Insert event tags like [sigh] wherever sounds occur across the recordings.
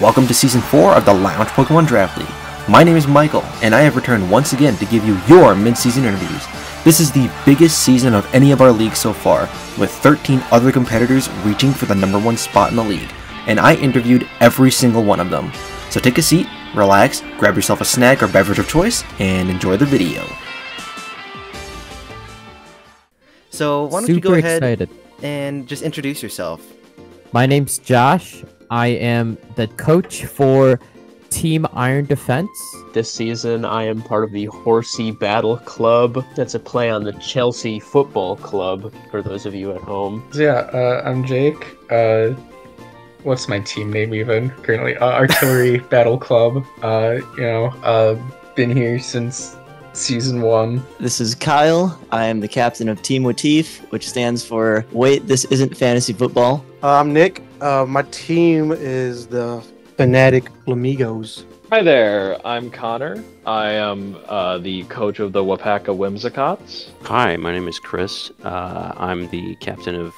Welcome to Season 4 of the Lounge Pokemon Draft League. My name is Michael, and I have returned once again to give you your mid-season interviews. This is the biggest season of any of our leagues so far, with 13 other competitors reaching for the number one spot in the league, and I interviewed every single one of them. So take a seat, relax, grab yourself a snack or beverage of choice, and enjoy the video. So why don't you Super go ahead excited. and just introduce yourself? My name's Josh. I am the coach for Team Iron Defense. This season, I am part of the Horsey Battle Club. That's a play on the Chelsea Football Club, for those of you at home. Yeah, uh, I'm Jake. Uh, what's my team name even? Currently, uh, Artillery [laughs] Battle Club. Uh, you know, uh, been here since season one. This is Kyle. I am the captain of Team Watif, which stands for Wait, this isn't fantasy football. Uh, I'm Nick. Uh, my team is the Fanatic Flamigos. Hi there, I'm Connor. I am uh, the coach of the Wapaka Whimsicots. Hi, my name is Chris. Uh, I'm the captain of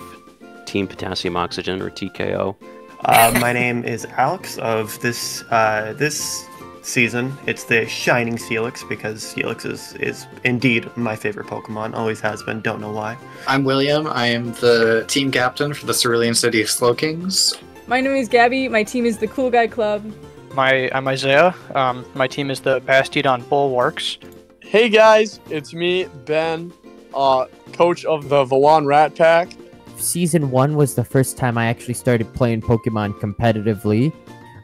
Team Potassium Oxygen, or TKO. Uh, my name is Alex. Of this uh, this season, it's the Shining Steelix because Steelix is is indeed my favorite Pokemon. Always has been. Don't know why. I'm William. I am the team captain for the Cerulean City of Slowkings. My name is Gabby. My team is the Cool Guy Club. My I'm Isaiah. Um, my team is the Bastiodon Bulwarks. Hey guys, it's me, Ben, uh, coach of the Valon Rat Pack. Season one was the first time I actually started playing Pokemon competitively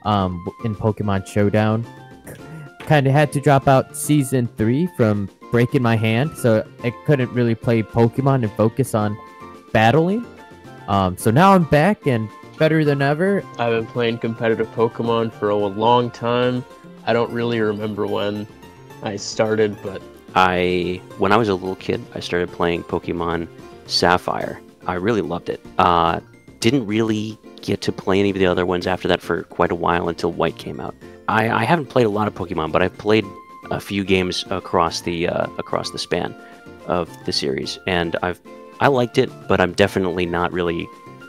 um, in Pokemon Showdown. Kind of had to drop out season three from breaking my hand, so I couldn't really play Pokemon and focus on battling. Um, so now I'm back and better than ever. I've been playing competitive Pokemon for a long time. I don't really remember when I started, but I, when I was a little kid, I started playing Pokemon Sapphire. I really loved it. Uh, didn't really get to play any of the other ones after that for quite a while until White came out. I, I haven't played a lot of Pokemon, but I've played a few games across the uh, across the span of the series, and I've I liked it, but I'm definitely not really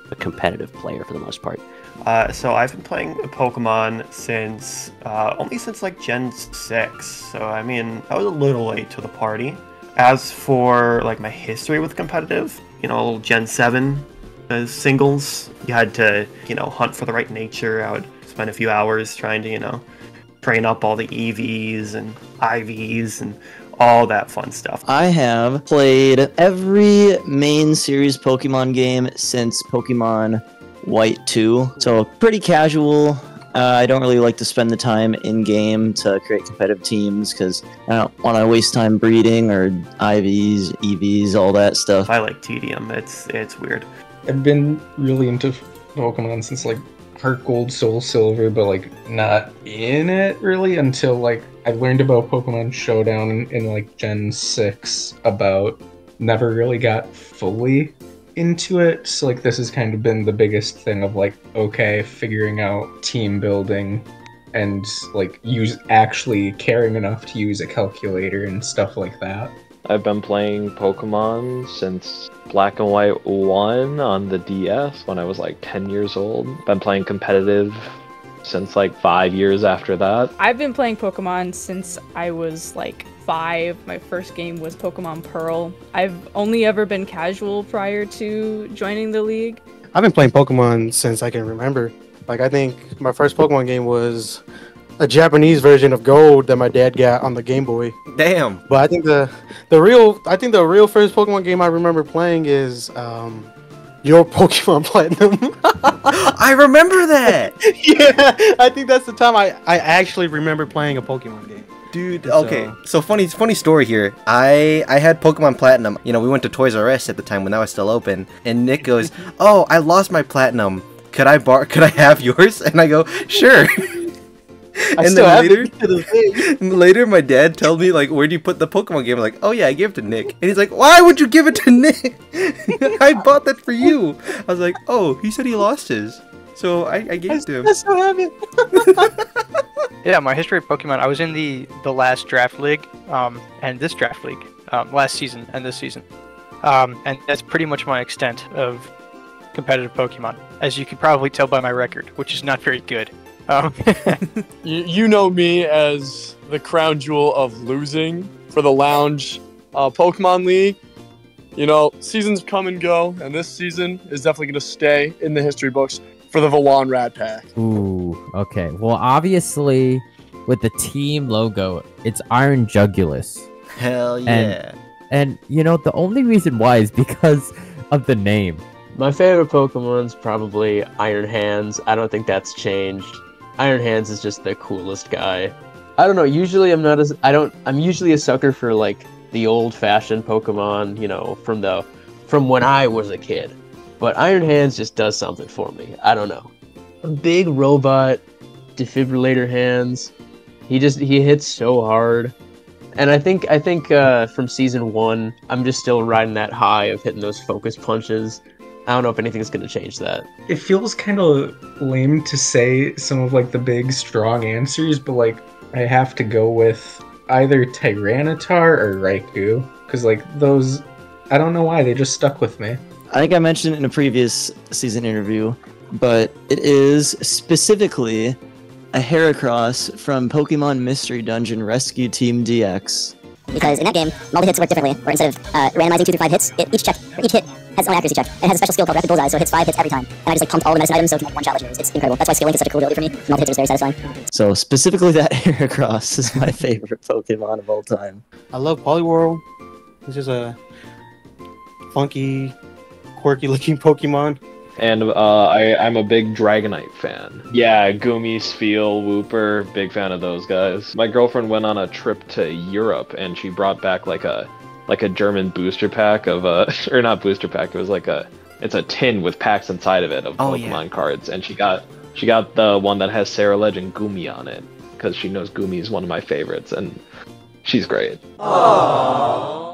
a competitive player for the most part. Uh, so I've been playing Pokemon since uh, only since like Gen six. So I mean, I was a little late to the party. As for like my history with competitive, you know, Gen seven uh, singles, you had to you know hunt for the right nature. I would spend a few hours trying to you know train up all the EVs and IVs and all that fun stuff. I have played every main series Pokemon game since Pokemon White 2, so pretty casual. Uh, I don't really like to spend the time in game to create competitive teams because I don't want to waste time breeding or IVs, EVs, all that stuff. I like tedium. It's it's weird. I've been really into Pokemon since like Heart Gold, Soul Silver, but like not in it really until like I learned about Pokemon Showdown in, in like Gen 6 about never really got fully into it. So like this has kind of been the biggest thing of like okay, figuring out team building and like use actually caring enough to use a calculator and stuff like that. I've been playing Pokemon since Black and White 1 on the DS when I was like 10 years old. Been playing competitive since like five years after that. I've been playing Pokemon since I was like five. My first game was Pokemon Pearl. I've only ever been casual prior to joining the league. I've been playing Pokemon since I can remember. Like I think my first Pokemon game was a Japanese version of Gold that my dad got on the Game Boy. Damn. But I think the the real I think the real first Pokemon game I remember playing is um your [laughs] Pokemon Platinum. [laughs] I remember that! [laughs] yeah, I think that's the time I, I actually remember playing a Pokemon game. Dude, okay. So funny, funny story here. I I had Pokemon Platinum. You know, we went to Toys R Us at the time when that was still open, and Nick goes, "Oh, I lost my Platinum. Could I bar? Could I have yours?" And I go, "Sure." [laughs] I and still then later, it to this day. and later, my dad told me like, "Where do you put the Pokemon game?" I'm like, "Oh yeah, I gave it to Nick." And he's like, "Why would you give it to Nick? [laughs] I bought that for you." I was like, "Oh, he said he lost his, so I, I gave it to him." I [laughs] still have it. Yeah, my history of Pokemon. I was in the the last draft league, um, and this draft league, um, last season and this season, um, and that's pretty much my extent of competitive Pokemon, as you can probably tell by my record, which is not very good. Um, [laughs] you, you know me as the crown jewel of losing for the Lounge uh, Pokemon League. You know, seasons come and go, and this season is definitely going to stay in the history books for the Vawan Rat Pack. Ooh, okay. Well, obviously, with the team logo, it's Iron Jugulis. Hell yeah. And, and you know, the only reason why is because [laughs] of the name. My favorite Pokemon's probably Iron Hands. I don't think that's changed. Iron Hands is just the coolest guy. I don't know. Usually, I'm not as I don't. I'm usually a sucker for like the old-fashioned Pokemon, you know, from the from when I was a kid. But Iron Hands just does something for me. I don't know. A big robot, defibrillator hands. He just he hits so hard. And I think I think uh, from season one, I'm just still riding that high of hitting those focus punches. I don't know if anything's gonna change that. It feels kind of lame to say some of like the big strong answers, but like I have to go with either Tyranitar or Raikou because like those, I don't know why they just stuck with me. I think I mentioned in a previous season interview, but it is specifically a Heracross from Pokemon Mystery Dungeon Rescue Team DX. Because in that game, multi hits work differently. Where instead of uh, randomizing two through five hits, it, each check, each hit has its own accuracy check. And it has a special skill called Rapid Bullseye, so it hits five hits every time. And I just like pumped all the medicine items so it can like one challenge. It's incredible. That's why Skill Link is such a cool ability for me. Multi hits was very satisfying. So specifically that [laughs] Heracross is my [laughs] favorite Pokemon of all time. I love Poliwhirl. It's just a funky, quirky looking Pokemon. And uh, I, I'm a big Dragonite fan. Yeah, Goomy, Spheal, Wooper, big fan of those guys. My girlfriend went on a trip to Europe and she brought back like a like a German booster pack of uh [laughs] or not booster pack, it was like a it's a tin with packs inside of it of Oh, Pokemon yeah. cards and she got she got the one that has Sarah Legend Goomy on it because she knows Goomy is one of my favorites and she's great.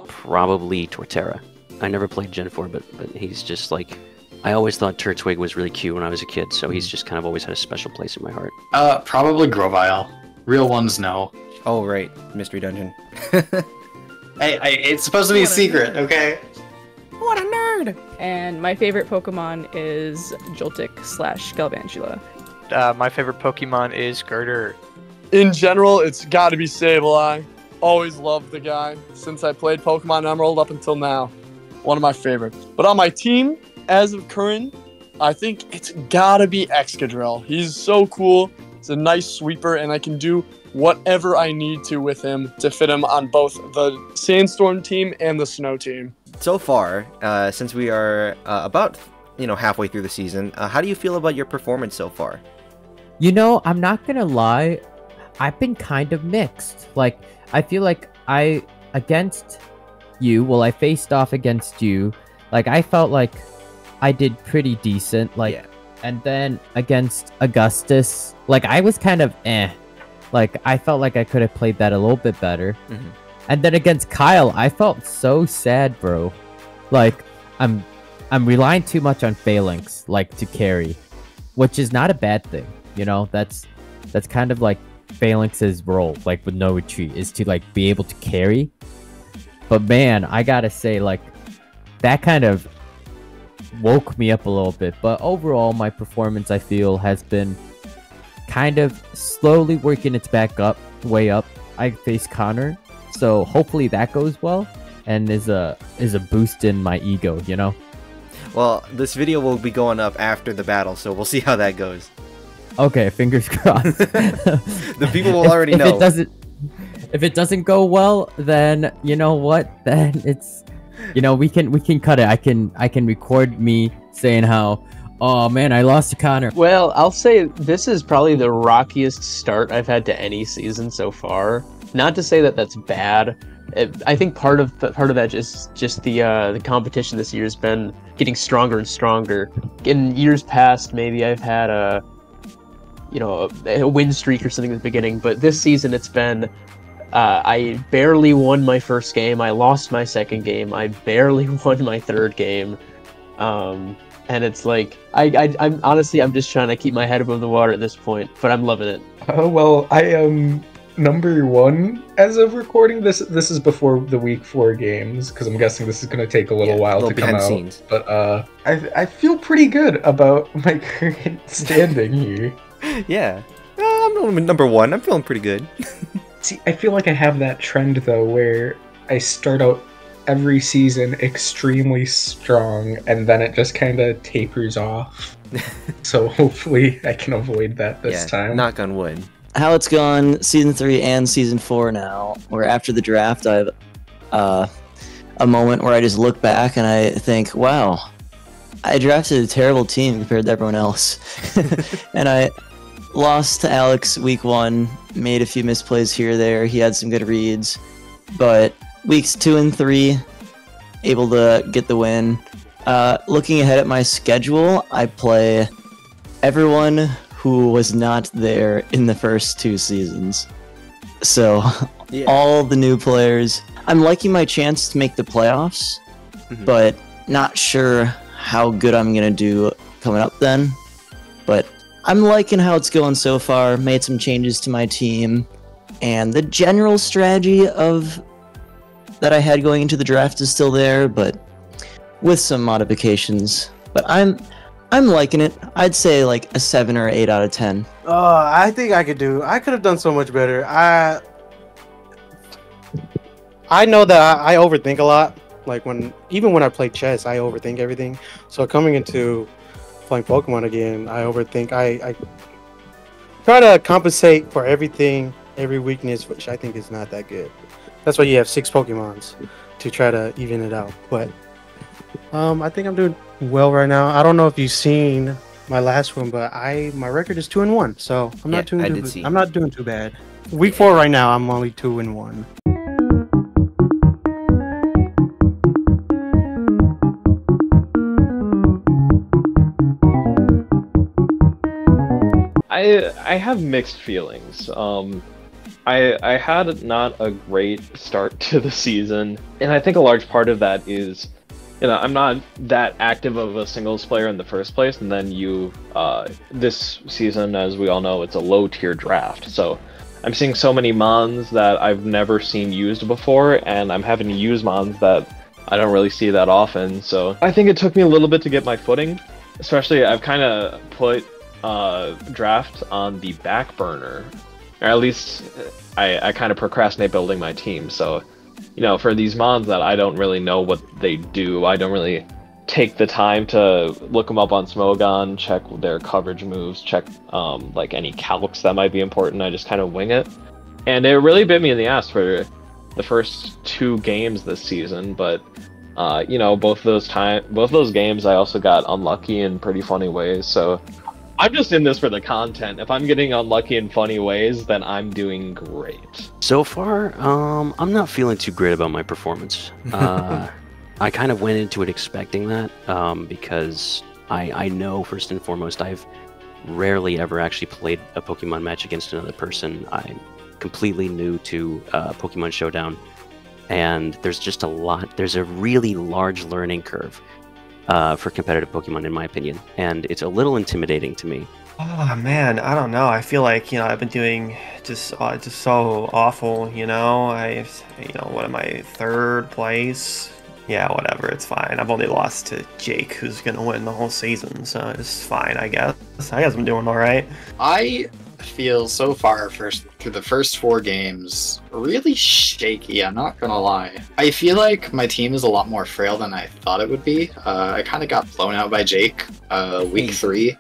Probably Torterra. I never played Gen 4, but but he's just like I always thought Turtwig was really cute when I was a kid, so he's just kind of always had a special place in my heart. Uh, probably Grovyle. Real ones no. Oh right, Mystery Dungeon. [laughs] Hey, hey, it's supposed to be a secret, okay? What a nerd! And my favorite Pokemon is Joltik slash Galvantula. Uh, my favorite Pokemon is Gurdurr. In general, it's got to be Sableye. Always loved the guy since I played Pokemon Emerald up until now. One of my favorites. But on my team, as of current, I think it's got to be Excadrill. He's so cool. He's a nice sweeper, and I can do whatever I need to with him to fit him on both the Sandstorm team and the Snow team. So far, uh, since we are uh, about you know halfway through the season, uh, how do you feel about your performance so far? You know, I'm not gonna lie, I've been kind of mixed. Like, I feel like I against you, well, I faced off against you. Like, I felt like I did pretty decent. Like, and then against Augustus, like I was kind of eh. Like, I felt like I could have played that a little bit better. Mhm. And then against Kyle, I felt so sad, bro. Like, I'm I'm relying too much on Falinks, like to carry, which is not a bad thing. You know, that's that's kind of like Falinks's role, like with no retreat, is to like be able to carry. But man, I gotta say, like that kind of woke me up a little bit. But overall, my performance, I feel, has been kind of slowly working its back up, way up. I face Connor, so hopefully that goes well, and is a is a boost in my ego. You know. Well, this video will be going up after the battle, so we'll see how that goes. Okay, fingers [laughs] crossed. [laughs] the people will If- already if know. It doesn't, if it doesn't go well, then you know what? [laughs] Then it's, you know, we can we can cut it. I can I can record me saying how, oh man, I lost to Connor. Well, I'll say this is probably the rockiest start I've had to any season so far. Not to say that that's bad. It, I think part of part of that is just the uh, the competition this year has been getting stronger and stronger. In years past, maybe I've had a you know a, a win streak or something at the beginning, but this season it's been uh, I barely won my first game. I lost my second game. I barely [laughs] won my third game. Um, and it's like I, I I'm honestly I'm just trying to keep my head above the water at this point, but I'm loving it. Oh well, I am number one as of recording this. This is before the week four games because I'm guessing this is going to take a little while little to come behind out. the scenes. But uh, I I feel pretty good about [laughs] my current standing here. [laughs] yeah. I'm number one. I'm feeling pretty good. [laughs] See, I feel like I have that trend though, where I start out every season extremely strong, and then it just kind of tapers off. [laughs] so hopefully, I can avoid that this yeah, time. knock on wood. how it's gone season three and season four now, where after the draft I have uh, a moment where I just look back and I think, wow, I drafted a terrible team compared to everyone else. [laughs] and I lost to Alex week one, made a few misplays here or there. He had some good reads, but weeks two and three, able to get the win. Uh, looking ahead at my schedule, I play everyone who was not there in the first two seasons. So, Yeah. all the new players. I'm liking my chance to make the playoffs, Mhm. but not sure how good I'm going to do coming up then. But I'm liking how it's going so far. Made some changes to my team, and the general strategy of that I had going into the draft is still there, but with some modifications. But I'm I'm liking it. I'd say like a seven or eight out of ten. Uh, I think I could do. I could have done so much better. I I know that I, I overthink a lot. Like when even when I play chess, I overthink everything. So coming into playing Pokemon again, I overthink. I, I try to compensate for everything, every weakness, which I think is not that good. That's why you have six Pokemons to try to even it out. But um, I think I'm doing well right now. I don't know if you've seen my last one, but I my record is two and one, so I'm Yeah, not doing I too, did see. I'm not doing too bad. Week four right now, I'm only two and one. I I have mixed feelings. Um, I I had not a great start [laughs] to the season, and I think a large part of that is, you know, I'm not that active of a singles player in the first place, and then you, uh, this season, as we all know, it's a low tier draft, so. I'm seeing so many mons that I've never seen used before, and I'm having to use mons that I don't really see that often. So I think it took me a little bit to get my footing. Especially, I've kind of put uh, draft on the back burner, or at least uh, I, I kind of procrastinate building my team. So, you know, for these mons that I don't really know what they do, I don't really take the time to look them up on Smogon, check their coverage moves, check um, like any calcs that might be important. I just kind of wing it, and it really bit me in the ass for the first two games this season. But uh, you know, both those time, both those games, I also got unlucky in pretty funny ways. So I'm just in this for the content. If I'm getting unlucky in funny ways, then I'm doing great. So far, um, I'm not feeling too great about my performance. [laughs] Uh, I kind of went into it expecting that um, because I, I know first and foremost I've rarely ever actually played a Pokemon match against another person. I'm completely new to uh, Pokemon Showdown, and there's just a lot. There's a really large learning curve uh, for competitive Pokemon, in my opinion, and it's a little intimidating to me. Oh man, I don't know. I feel like you know I've been doing just uh, just so awful. You know, I you know what am I third place? Yeah, whatever. It's fine. I've only lost to Jake, who's gonna win the whole season, so it's fine. I guess. I guess I'm doing all right. I feel so far first through the first four games really shaky. I'm not gonna lie. I feel like my team is a lot more frail than I thought it would be. Uh, I kind of got blown out by Jake uh, week three,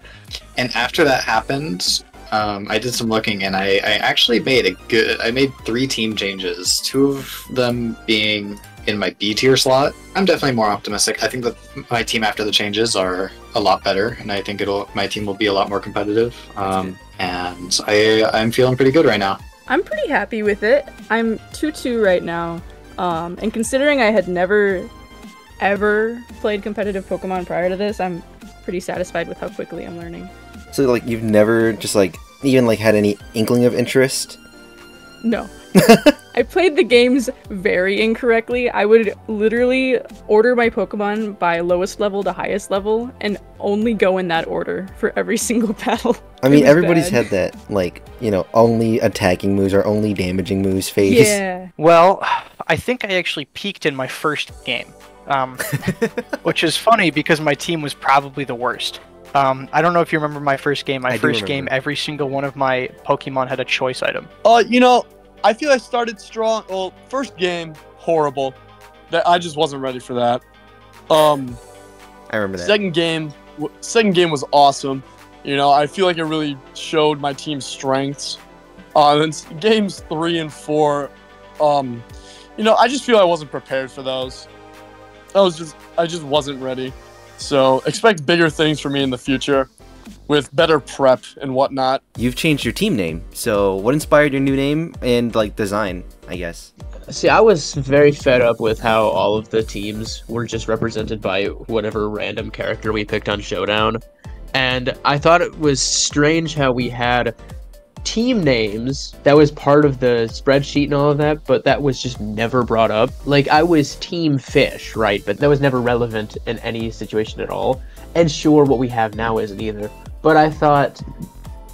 and after that happened, um, I did some looking and I, I actually made a good. I made three team changes. Two of them being in my B tier slot. I'm definitely more optimistic. I think that my team after the changes are a lot better, and I think it'll my team will be a lot more competitive. Um, and I I'm feeling pretty good right now. I'm pretty happy with it. I'm 2-2 right now. Um, and considering I had never ever played competitive Pokemon prior to this, I'm pretty satisfied with how quickly I'm learning. So like you've never just like even like had any inkling of interest? No. [laughs] I played the games very incorrectly. I would literally order my Pokemon by lowest level to highest level and only go in that order for every [laughs] single battle. I mean everybody's bad. had that like, you know, only attacking moves or only damaging moves phase. Yeah. [laughs] Well, I think I actually peaked in my first game, um, [laughs] which is funny because my team was probably the worst. Um, I don't know if you remember my first game. My I first game, every single one of my Pokemon had a choice item. Uh, you know, I feel I started strong. Well, first game horrible. That I just wasn't ready for that. Um, I remember that. second game, second game was awesome. You know, I feel like it really showed my team's strengths. Uh, then games three and four, um, you know, I just feel I wasn't prepared for those. I was just, I just wasn't ready. So expect bigger things for me in the future, with better prep and whatnot. You've changed your team name. So, what inspired your new name and like design? I guess. See, I was very fed up with how all of the teams were just represented by whatever random character we picked on Showdown. And I thought it was strange how we had team names that was part of the spreadsheet and all of that, but that was just never brought up. Like, I was Team Fish, right? But that was never relevant in any situation at all. And sure, what we have now isn't either. But I thought,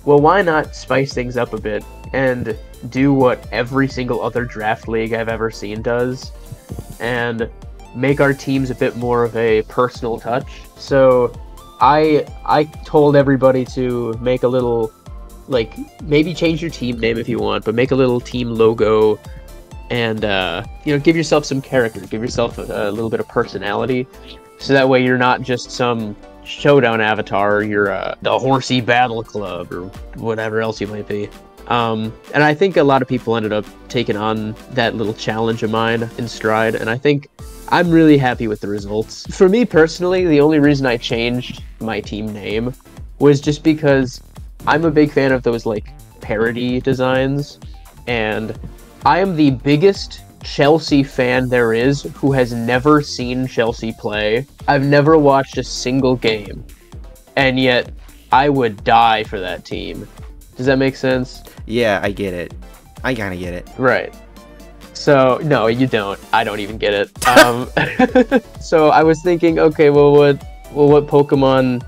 well, why not spice things up a bit and do what every single other draft league I've ever seen does and make our teams a bit more of a personal touch. So I I told everybody to make a little like maybe change your team name if you want, but make a little team logo and uh, you know give yourself some character, give yourself a, a little bit of personality, so that way you're not just some showdown avatar. You're uh, the Horsey Battle Club or whatever else you might be. Um, and I think a lot of people ended up taking on that little challenge of mine in stride, and I think I'm really happy with the results. For me personally, the only reason I changed my team name was just because I'm a big fan of those like parody designs, and I am the biggest Chelsea fan there is who has never seen Chelsea play. I've never watched a single game, and yet I would die for that team. Does that make sense? Yeah, I get it. I kind of get it. Right. So no, you don't. I don't even get it. [laughs] Um, [laughs] so I was thinking, okay, well, what, well, what Pokemon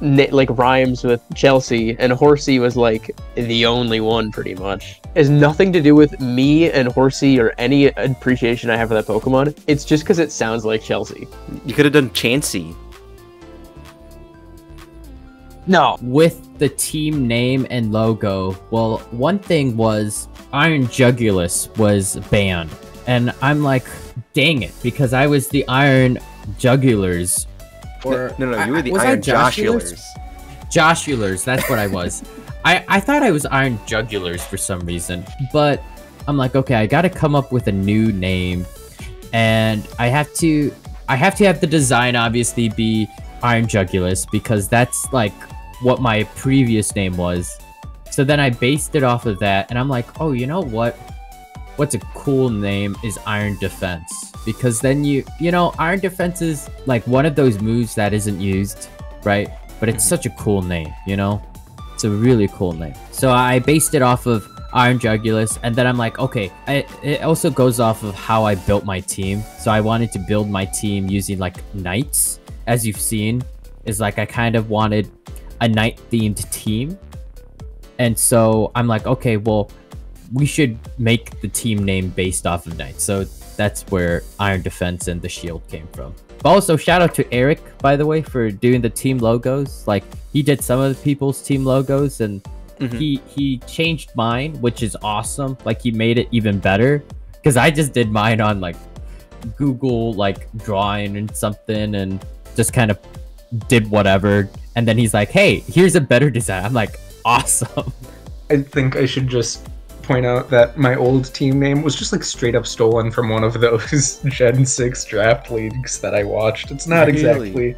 like rhymes with Chelsea? And Horsey was like the only one, pretty much. It has nothing to do with me and Horsey or any appreciation I have for that Pokemon. It's just because it sounds like Chelsea. You could have done Chansey. No. With the team name and logo, well, one thing was Iron Jugulis was banned. And I'm like, dang it, because I was the Iron Jugulars. No, no, no, you were the I Iron Joshulars? Joshulars. That's what I was. [laughs] I, I thought I was Iron Jugulars for some reason, but I'm like, okay, I gotta come up with a new name, and I have to, I have to have the design obviously be Iron Jugulis because that's like what my previous name was. So then I based it off of that, and I'm like, oh, you know what? What's a cool name is Iron Defense because then you, you know, Iron Defense is like one of those moves that isn't used, right? But it's mm-hmm. such a cool name, you know? It's a really cool name. So I based it off of Iron Jugulis, and then I'm like, okay, I, it also goes off of how I built my team. So I wanted to build my team using like knights, as you've seen, is like I kind of wanted a knight themed team. And so I'm like, okay, well, we should make the team name based off of knights. So that's where Iron Defense and the Shield came from. But also, shout out to Eric, by the way, for doing the team logos. Like, he did some of the people's team logos, and mm-hmm. he he changed mine, which is awesome. Like, he made it even better. Because I just did mine on, like, Google, like, drawing and something, and just kind of did whatever. And then he's like, hey, here's a better design. I'm like, awesome. I think I should just point out that my old team name was just like straight up stolen from one of those [laughs] Gen 6 draft leagues that I watched. It's not Really? exactly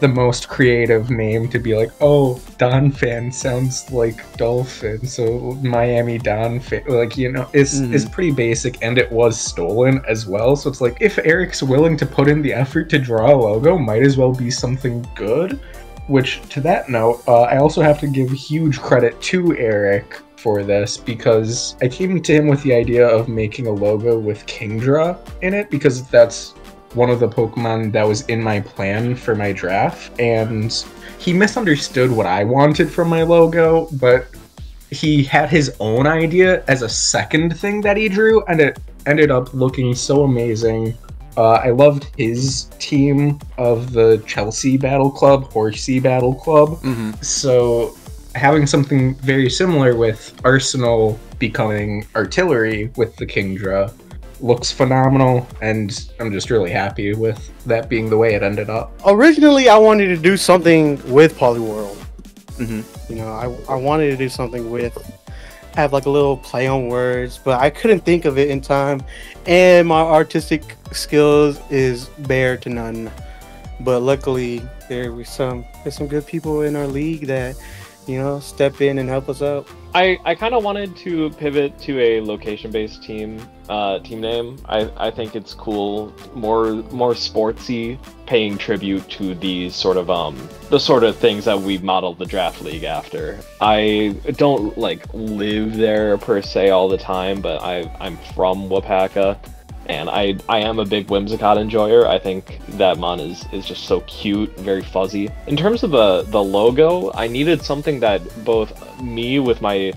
the most creative name to be like, oh, Donphan sounds like dolphin, so Miami Donphan. Like, you know, it's, it's pretty basic and it was stolen as well. So it's like, if Eric's willing to put in the effort to draw a logo, might as well be something good. Which, to that note, uh, I also have to give huge credit to Eric for this because I came to him with the idea of making a logo with Kingdra in it because that's one of the Pokemon that was in my plan for my draft. And he misunderstood what I wanted from my logo, but he had his own idea as a second thing that he drew, and it ended up looking so amazing Uh, I loved his team of the Chelsea Battle Club, Horsey Battle Club. So having something very similar with Arsenal becoming artillery with the Kingdra looks phenomenal, and I'm just really happy with that being the way it ended up. Originally, I wanted to do something with Poliwhirl. Mm-hmm. You know, I, I wanted to do something with have like a little play on words, but I couldn't think of it in time, and my artistic skills is bare to none. But luckily, there was some there's some good people in our league that you know step in and help us out. I, I kind of wanted to pivot to a location-based team uh, team name. I, I think it's cool, more more sportsy, paying tribute to the sort of um the sort of things that we modeled the draft league after. I don't like live there per se all the time, but I I'm from Wapaka. And I, I am a big Whimsicott enjoyer. I think that mon is, is just so cute, very fuzzy. In terms of the, the logo, I needed something that both me with my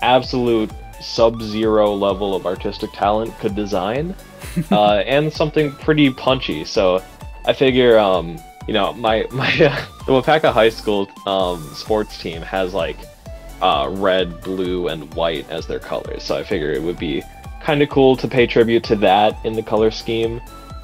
absolute sub-zero level of artistic talent could design, [laughs] uh, and something pretty punchy. So I figure, um, you know, my [laughs] my the Wapaka High School um, sports team has like uh, red, blue, and white as their colors. So I figure it would be kind of cool to pay tribute to that in the color scheme.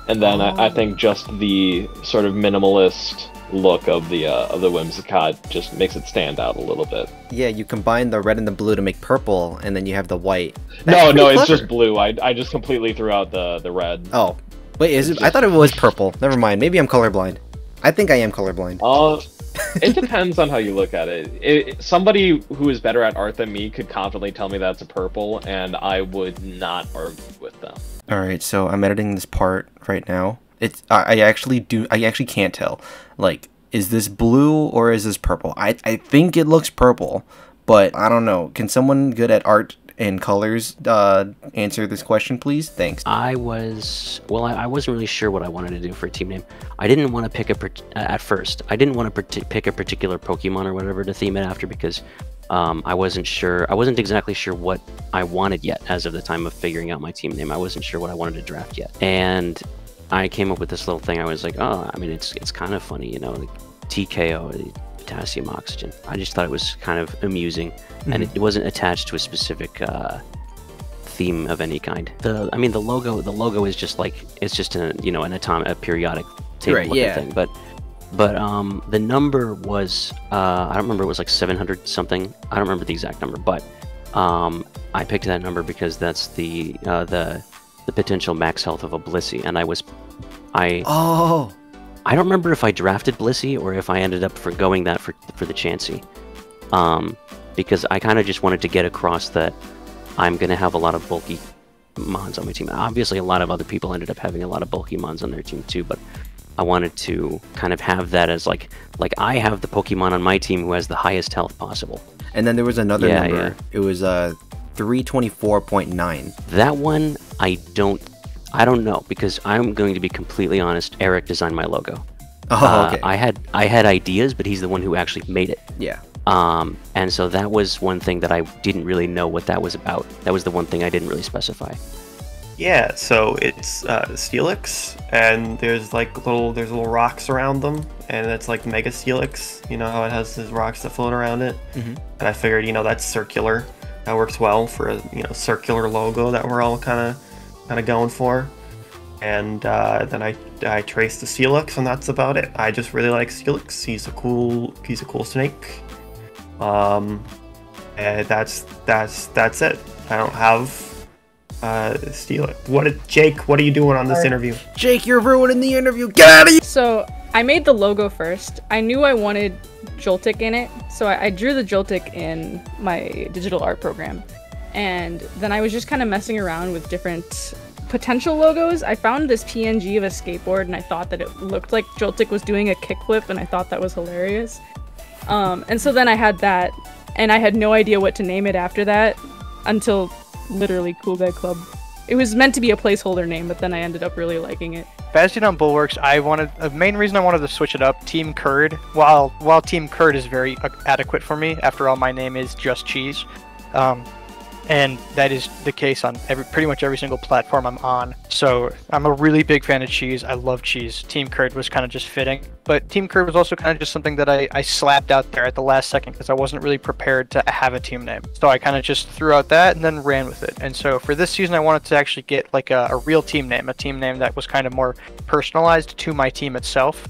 And then I, I think just the sort of minimalist look of the uh, of the Whimsicott just makes it stand out a little bit. Yeah, you combine the red and the blue to make purple, and then you have the white. no, That's no, pretty it's just blue. I, I just completely threw out the the red. Oh, wait, is it? I thought it was purple. Never mind. Maybe I'm colorblind. I think I am colorblind. Uh, it depends on how you look at it. it. Somebody who is better at art than me could confidently tell me that's a purple, and I would not argue with them. All right, so I'm editing this part right now. It's I, I actually do I actually can't tell. Like, is this blue or is this purple? I I think it looks purple, but I don't know. Can someone good at art and colors uh, answer this question, please? Thanks. I was well. I, I wasn't really sure what I wanted to do for a team name. I didn't want to pick a at first. I didn't want to pick a particular Pokemon or whatever to theme it after because um, I wasn't sure. I wasn't exactly sure what I wanted yet as of the time of figuring out my team name. I wasn't sure what I wanted to draft yet, and I came up with this little thing. I was like, oh, I mean, it's it's kind of funny, you know, like TKO, potassium oxygen. I just thought it was kind of amusing, and Mhm. it, it wasn't attached to a specific. Uh, theme of any kind. The I mean the logo the logo is just like it's just a you know an atomic a periodic table Right, yeah. thing. But but um the number was uh I don't remember it was like 700 something. I don't remember the exact number, but um I picked that number because that's the uh the the potential max health of a Blissey and I was I Oh. I don't remember if I drafted Blissey or if I ended up forgoing that for for the Chansey. Um because I kind of just wanted to get across that I'm going to have a lot of bulky mons on my team. Obviously, a lot of other people ended up having a lot of bulky mons on their team too, but I wanted to kind of have that as like like I have the Pokemon on my team who has the highest health possible. And then there was another Yeah, number. yeah. It was uh 324.9. That one I don't I don't know because I'm going to be completely honest. Eric designed my logo. Oh, Uh, okay. I had I had ideas, but he's the one who actually made it. Yeah. Um, and so that was one thing that I didn't really know what that was about. That was the one thing I didn't really specify. Yeah, so it's uh, Steelix, and there's like little there's little rocks around them, and it's like Mega Steelix. You know how it has these rocks that float around it. mm-hmm. And I figured, you know, that's circular. That works well for a you know circular logo that we're all kind of kind of going for. And uh, then I I traced the Steelix, and that's about it. I just really like Steelix. He's a cool he's a cool snake. Um, and that's that's that's it. I don't have uh Steelix. What did Jake? What are you doing on this interview? Jake, you're ruining the interview. Get out of here! So I made the logo first. I knew I wanted Joltik in it, so I, I drew the Joltik in my digital art program. And then I was just kind of messing around with different potential logos. I found this PNG of a skateboard and I thought that it looked like Joltik was doing a kickflip and I thought that was hilarious. Um, and so then I had that, and I had no idea what to name it after that until literally Cool Guy Club. It was meant to be a placeholder name, but then I ended up really liking it. Bastiodon Bulwarks, I wanted the main reason I wanted to switch it up. Team Curd, while while Team Curd is very uh, adequate for me. After all, my name is just cheese. Um, and that is the case on every pretty much every single platform I'm on. So I'm a really big fan of cheese. I love cheese. Team Curd was kind of just fitting, but Team Curd was also kind of just something that I, I slapped out there at the last second because I wasn't really prepared to have a team name. So I kind of just threw out that and then ran with it. And so for this season, I wanted to actually get like a, a real team name, a team name that was kind of more personalized to my team itself.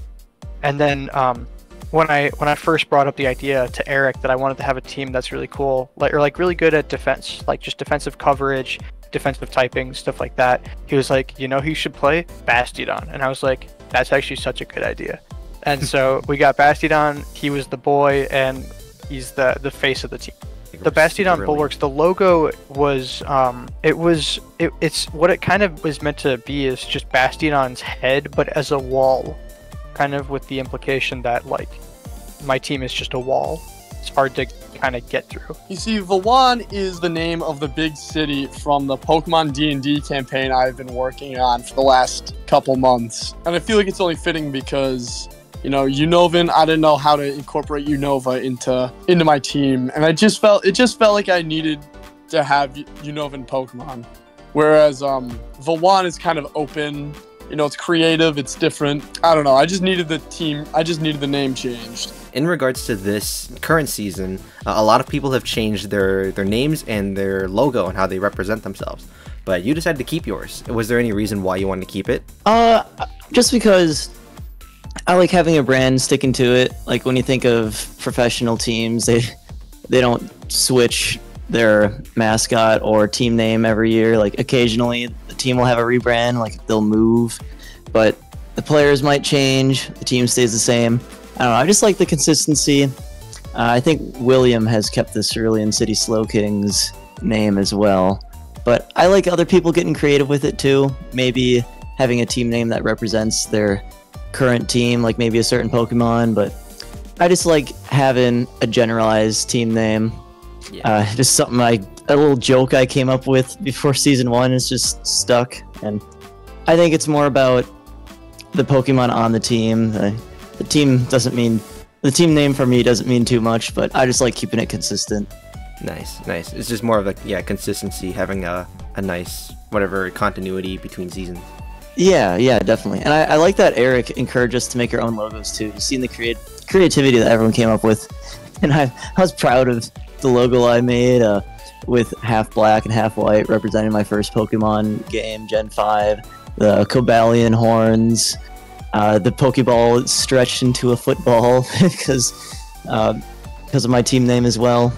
And then um, when I when I first brought up the idea to Eric that I wanted to have a team that's really cool, like or like really good at defense, like just defensive coverage, defensive typing, stuff like that. He was like, you know, who you should play Bastiodon, and I was like, that's actually such a good idea. And so [laughs] we got Bastiodon. He was the boy, and he's the the face of the team. The Bastiodon Bulwarks, the logo was, um, it was, it, it's what it kind of was meant to be is just Bastiodon's head, but as a wall kind of with the implication that like my team is just a wall. It's hard to kind of get through. You see, Vawan is the name of the big city from the Pokemon D&D campaign I've been working on for the last couple months. And I feel like it's only fitting because, you know, Unovan, I didn't know how to incorporate Unova into into my team. And I just felt it just felt like I needed to have Unovan Pokemon. Whereas um Vawan is kind of open you know, it's creative, it's different. I don't know. I just needed the team. I just needed the name changed. In regards to this current season, uh, a lot of people have changed their their names and their logo and how they represent themselves. But you decided to keep yours. Was there any reason why you wanted to keep it? Uh, just because I like having a brand, sticking to it. Like when you think of professional teams, they they don't switch their mascot or team name every year. Like occasionally the team will have a rebrand, like they'll move, but the players might change, the team stays the same. I don't know, I just like the consistency. Uh, I think William has kept the Cerulean City Slowkings name as well. But I like other people getting creative with it too. Maybe having a team name that represents their current team, like maybe a certain Pokemon, but I just like having a generalized team name yeah. Uh, just something I a little joke I came up with before season one is just stuck, and I think it's more about the Pokemon on the team. The, the team doesn't mean the team name for me doesn't mean too much, but I just like keeping it consistent. Nice, nice. It's just more of a yeah consistency, having a a nice whatever continuity between seasons. Yeah, yeah, definitely. And I, I like that Eric encouraged us to make our own logos too. You've seen the create creativity that everyone came up with, and I, I was proud of the logo I made uh, with half black and half white, representing my first Pokemon game, Gen 5. The Cobalion horns, uh, the Pokeball stretched into a football [laughs] because uh, because of my team name as well.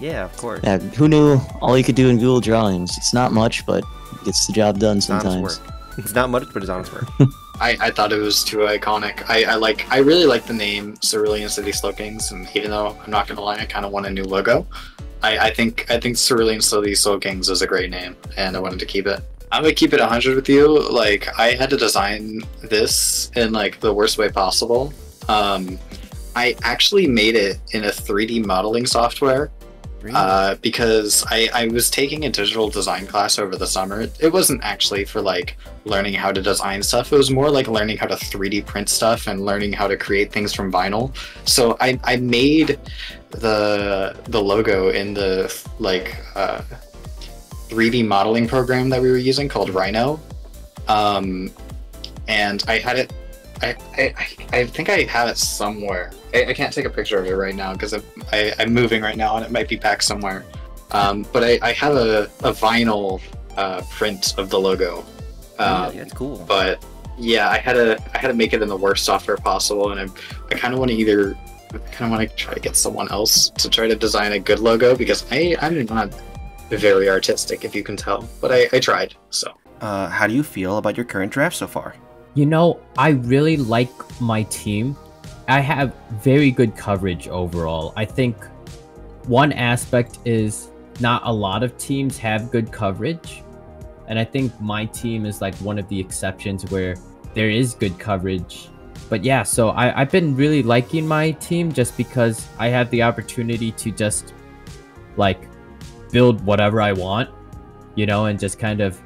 Yeah, of course. Yeah, who knew all you could do in Google Drawings? It's not much, but it gets the job done sometimes. It's not much, but it's honest work. [laughs] I, I thought it was too iconic. I, I like I really like the name Cerulean City Slowkings, and even though I'm not gonna lie, I kind of want a new logo. I, I think I think Cerulean City Slowkings is a great name, and I wanted to keep it. I'm gonna keep it 100 with you. Like I had to design this in like the worst way possible. Um, I actually made it in a 3D modeling software uh, because I, I was taking a digital design class over the summer. It wasn't actually for like learning how to design stuff. It was more like learning how to 3D print stuff and learning how to create things from vinyl. So I, I made the the logo in the like uh, 3D modeling program that we were using called Rhino. Um, and I had it I, I, I think I have it somewhere. I, I can't take a picture of it right now because I, am moving right now and it might be packed somewhere. Um, but I, I have a, a vinyl uh, print of the logo. Um, yeah, it's cool. But yeah, I had to I had to make it in the worst software possible, and I, I kind of want to either kind of want to try to get someone else to try to design a good logo because I I'm not very artistic, if you can tell, but I, I tried. So. Uh, how do you feel about your current draft so far? You know, I really like my team. I have very good coverage overall. I think one aspect is not a lot of teams have good coverage. And I think my team is like one of the exceptions where there is good coverage. But yeah, so I, I've been really liking my team just because I have the opportunity to just like build whatever I want, you know, and just kind of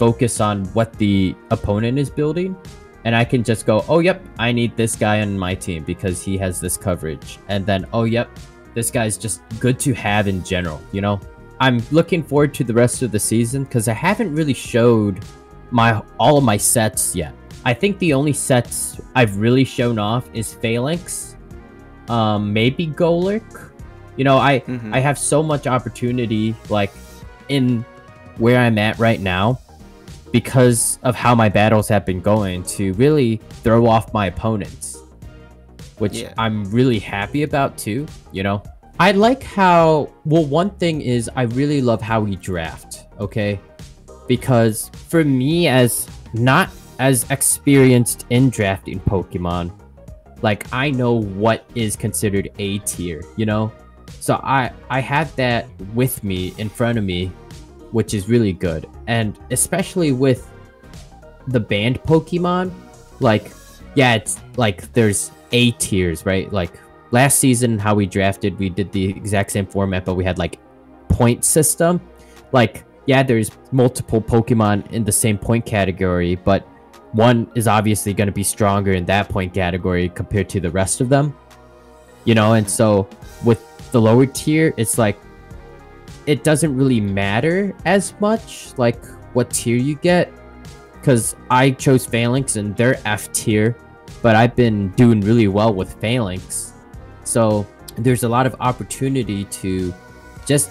focus on what the opponent is building and I can just go, oh, yep, I need this guy on my team because he has this coverage. And then, oh, yep, this guy's just good to have in general, you know? I'm looking forward to the rest of the season because I haven't really showed my all of my sets yet. I think the only sets I've really shown off is Falinks, um, maybe Golurk. You know, I Mhm. I have so much opportunity like in where I'm at right now because of how my battles have been going to really throw off my opponents, which Yeah. I'm really happy about too. You know, I like how well. One thing is I really love how we draft. Okay, because for me as not as experienced in drafting Pokemon, like I know what is considered A tier, you know? So I I have that with me in front of me, which is really good. And especially with the banned Pokemon, like yeah, it's like there's A tiers, right? Like last season how we drafted, we did the exact same format, but we had like point system. Like yeah, there's multiple Pokemon in the same point category, but one is obviously going to be stronger in that point category compared to the rest of them. You know, and so with the lower tier, it's like it doesn't really matter as much like what tier you get because I chose Falinks and they're F tier, but I've been doing really well with Falinks. So there's a lot of opportunity to just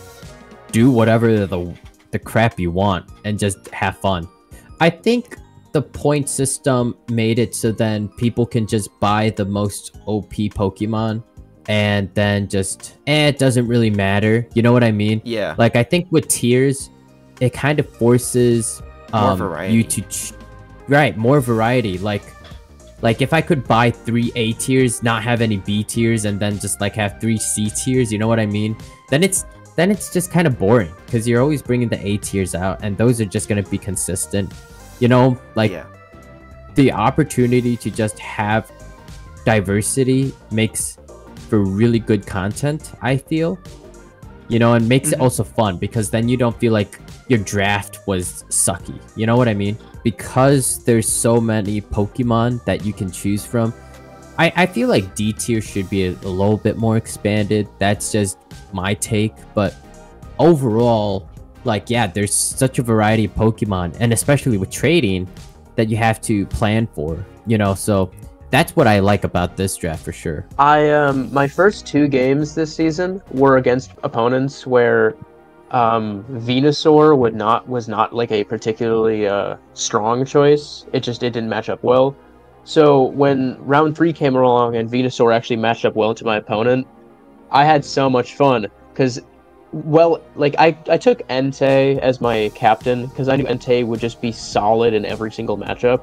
do whatever the the crap you want and just have fun. I think the point system made it so then people can just buy the most OP Pokemon and then just eh, it doesn't really matter. You know what I mean? Yeah. Like I think with tiers, it kind of forces um, you to ch- right more variety. Like like if I could buy three A tiers, not have any B tiers, and then just like have three C tiers, you know what I mean? Then it's then it's just kind of boring because you're always bringing the A tiers out, and those are just gonna be consistent. You know, like Yeah. the opportunity to just have diversity makes for really good content. I feel, you know, and makes it mm-hmm. also fun because then you don't feel like your draft was sucky. You know what I mean? Because there's so many Pokemon that you can choose from. I, I feel like D tier should be a, a little bit more expanded. That's just my take. But overall, like, yeah, there's such a variety of Pokemon, and especially with trading, that you have to plan for, you know? So that's what I like about this draft for sure. I um my first two games this season were against opponents where um Venusaur would not was not like a particularly uh strong choice. It just it didn't match up well. So when round 3 came along and Venusaur actually matched up well to my opponent, I had so much fun cuz well, like I, I took Entei as my captain because I knew Entei would just be solid in every single matchup.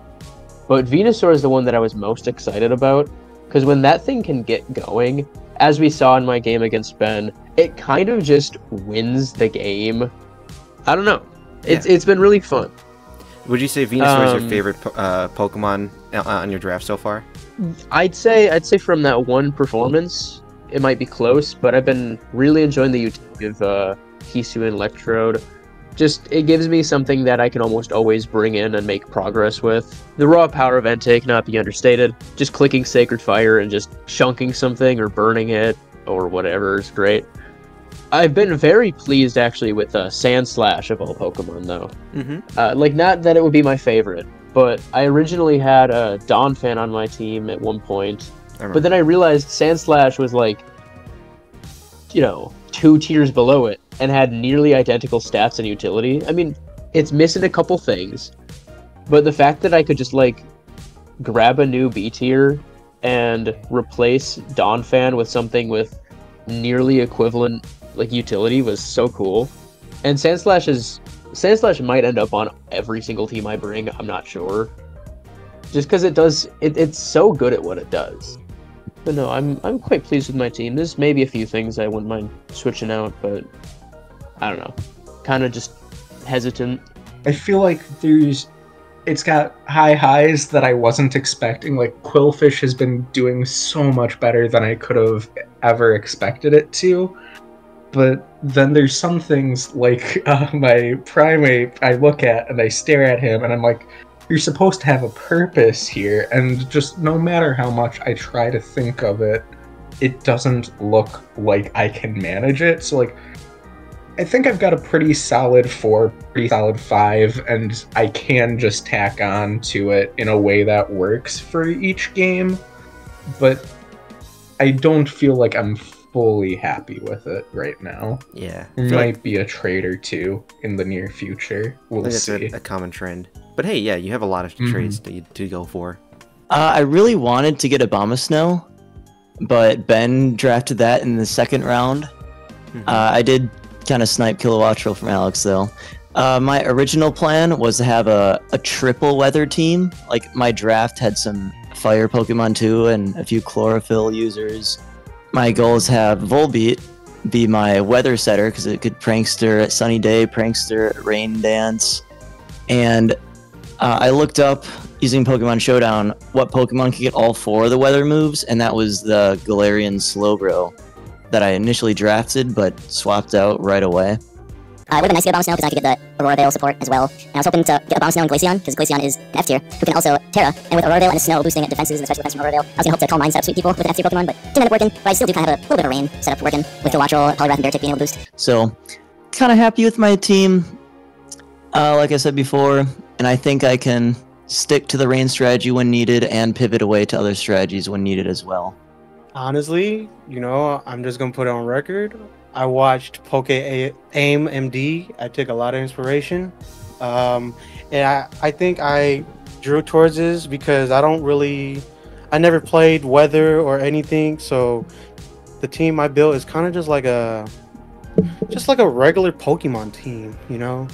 But Venusaur is the one that I was most excited about because when that thing can get going, as we saw in my game against Ben, it kind of just wins the game. I don't know. It's it's been really fun. Would you say Venusaur is Um, your favorite po- uh, Pokemon uh, on your draft so far? I'd say I'd say from that one performance, it might be close, but I've been really enjoying the utility of uh, Hisuian Electrode. Just it gives me something that I can almost always bring in and make progress with. The raw power of Entei cannot be understated. Just clicking Sacred Fire and just chunking something or burning it or whatever is great. I've been very pleased actually with uh, Sandslash of all Pokemon though. Mm-hmm. Uh, like not that it would be my favorite, but I originally had a Donphan on my team at one point. But then I realized Sandslash was like, you know, two tiers below it and had nearly identical stats and utility. I mean, it's missing a couple things, but the fact that I could just like grab a new B tier and replace Donphan with something with nearly equivalent like utility was so cool. And Sandslash is Sandslash might end up on every single team I bring. I'm not sure, just because it does. It, it's so good at what it does. But no, I'm I'm quite pleased with my team. There's maybe a few things I wouldn't mind switching out, but I don't know. Kind of just hesitant. I feel like there's it's got high highs that I wasn't expecting. Like Qwilfish has been doing so much better than I could have ever expected it to. But then there's some things like [laughs] uh, my primate I look at and I stare at him and I'm like, you're supposed to have a purpose here. And just no matter how much I try to think of it, it doesn't look like I can manage it. So like I think I've got a pretty solid four, pretty solid five, and I can just tack on to it in a way that works for each game. But I don't feel like I'm fully happy with it right now. Yeah. I There feel might like- be a trade or two in the near future. We'll think see. a, a common trend. But hey, yeah, you have a lot of Mhm. trades to, to go for. Uh, I really wanted to get Abomasnow, but Ben drafted that in the second round. Mm-hmm. Uh, I did kind of snipe Kilowattrel from Alex though. Uh, my original plan was to have a, a triple weather team. Like my draft had some fire Pokemon too and a few chlorophyll users. My goal is have Volbeat be my weather setter because it could prankster at sunny day, prankster at rain dance, and uh, I looked up using Pokemon Showdown what Pokemon could get all four of the weather moves, and that was the Galarian Slowbro that I initially drafted but swapped out right away. Uh, it would have been nice to get Abomasnow because I could get the Aurora Veil support as well. And I was hoping to get Abomasnow and Glaceon because Glaceon is an F tier, who can also Tera. And with Aurora Veil and Snow boosting at defenses and special defense from Aurora Veil, I was going to hope to calm mind set up sweet people with an F tier Pokemon, but didn't end up working. But I still do kind of have a little bit of rain setup working with Kilowattrel, Poliwrath, and Beartic being able to boost. So, kind of happy with my team. Uh, like I said before, and I think I can stick to the rain strategy when needed and pivot away to other strategies when needed as well. Honestly, you know, I'm just gonna put it on record. I watched Poke A- Aim MD. I took a lot of inspiration, um, and I I think I drew towards this because I don't really, I never played weather or anything, so the team I built is kind of just like a, just like a regular Pokemon team, you know,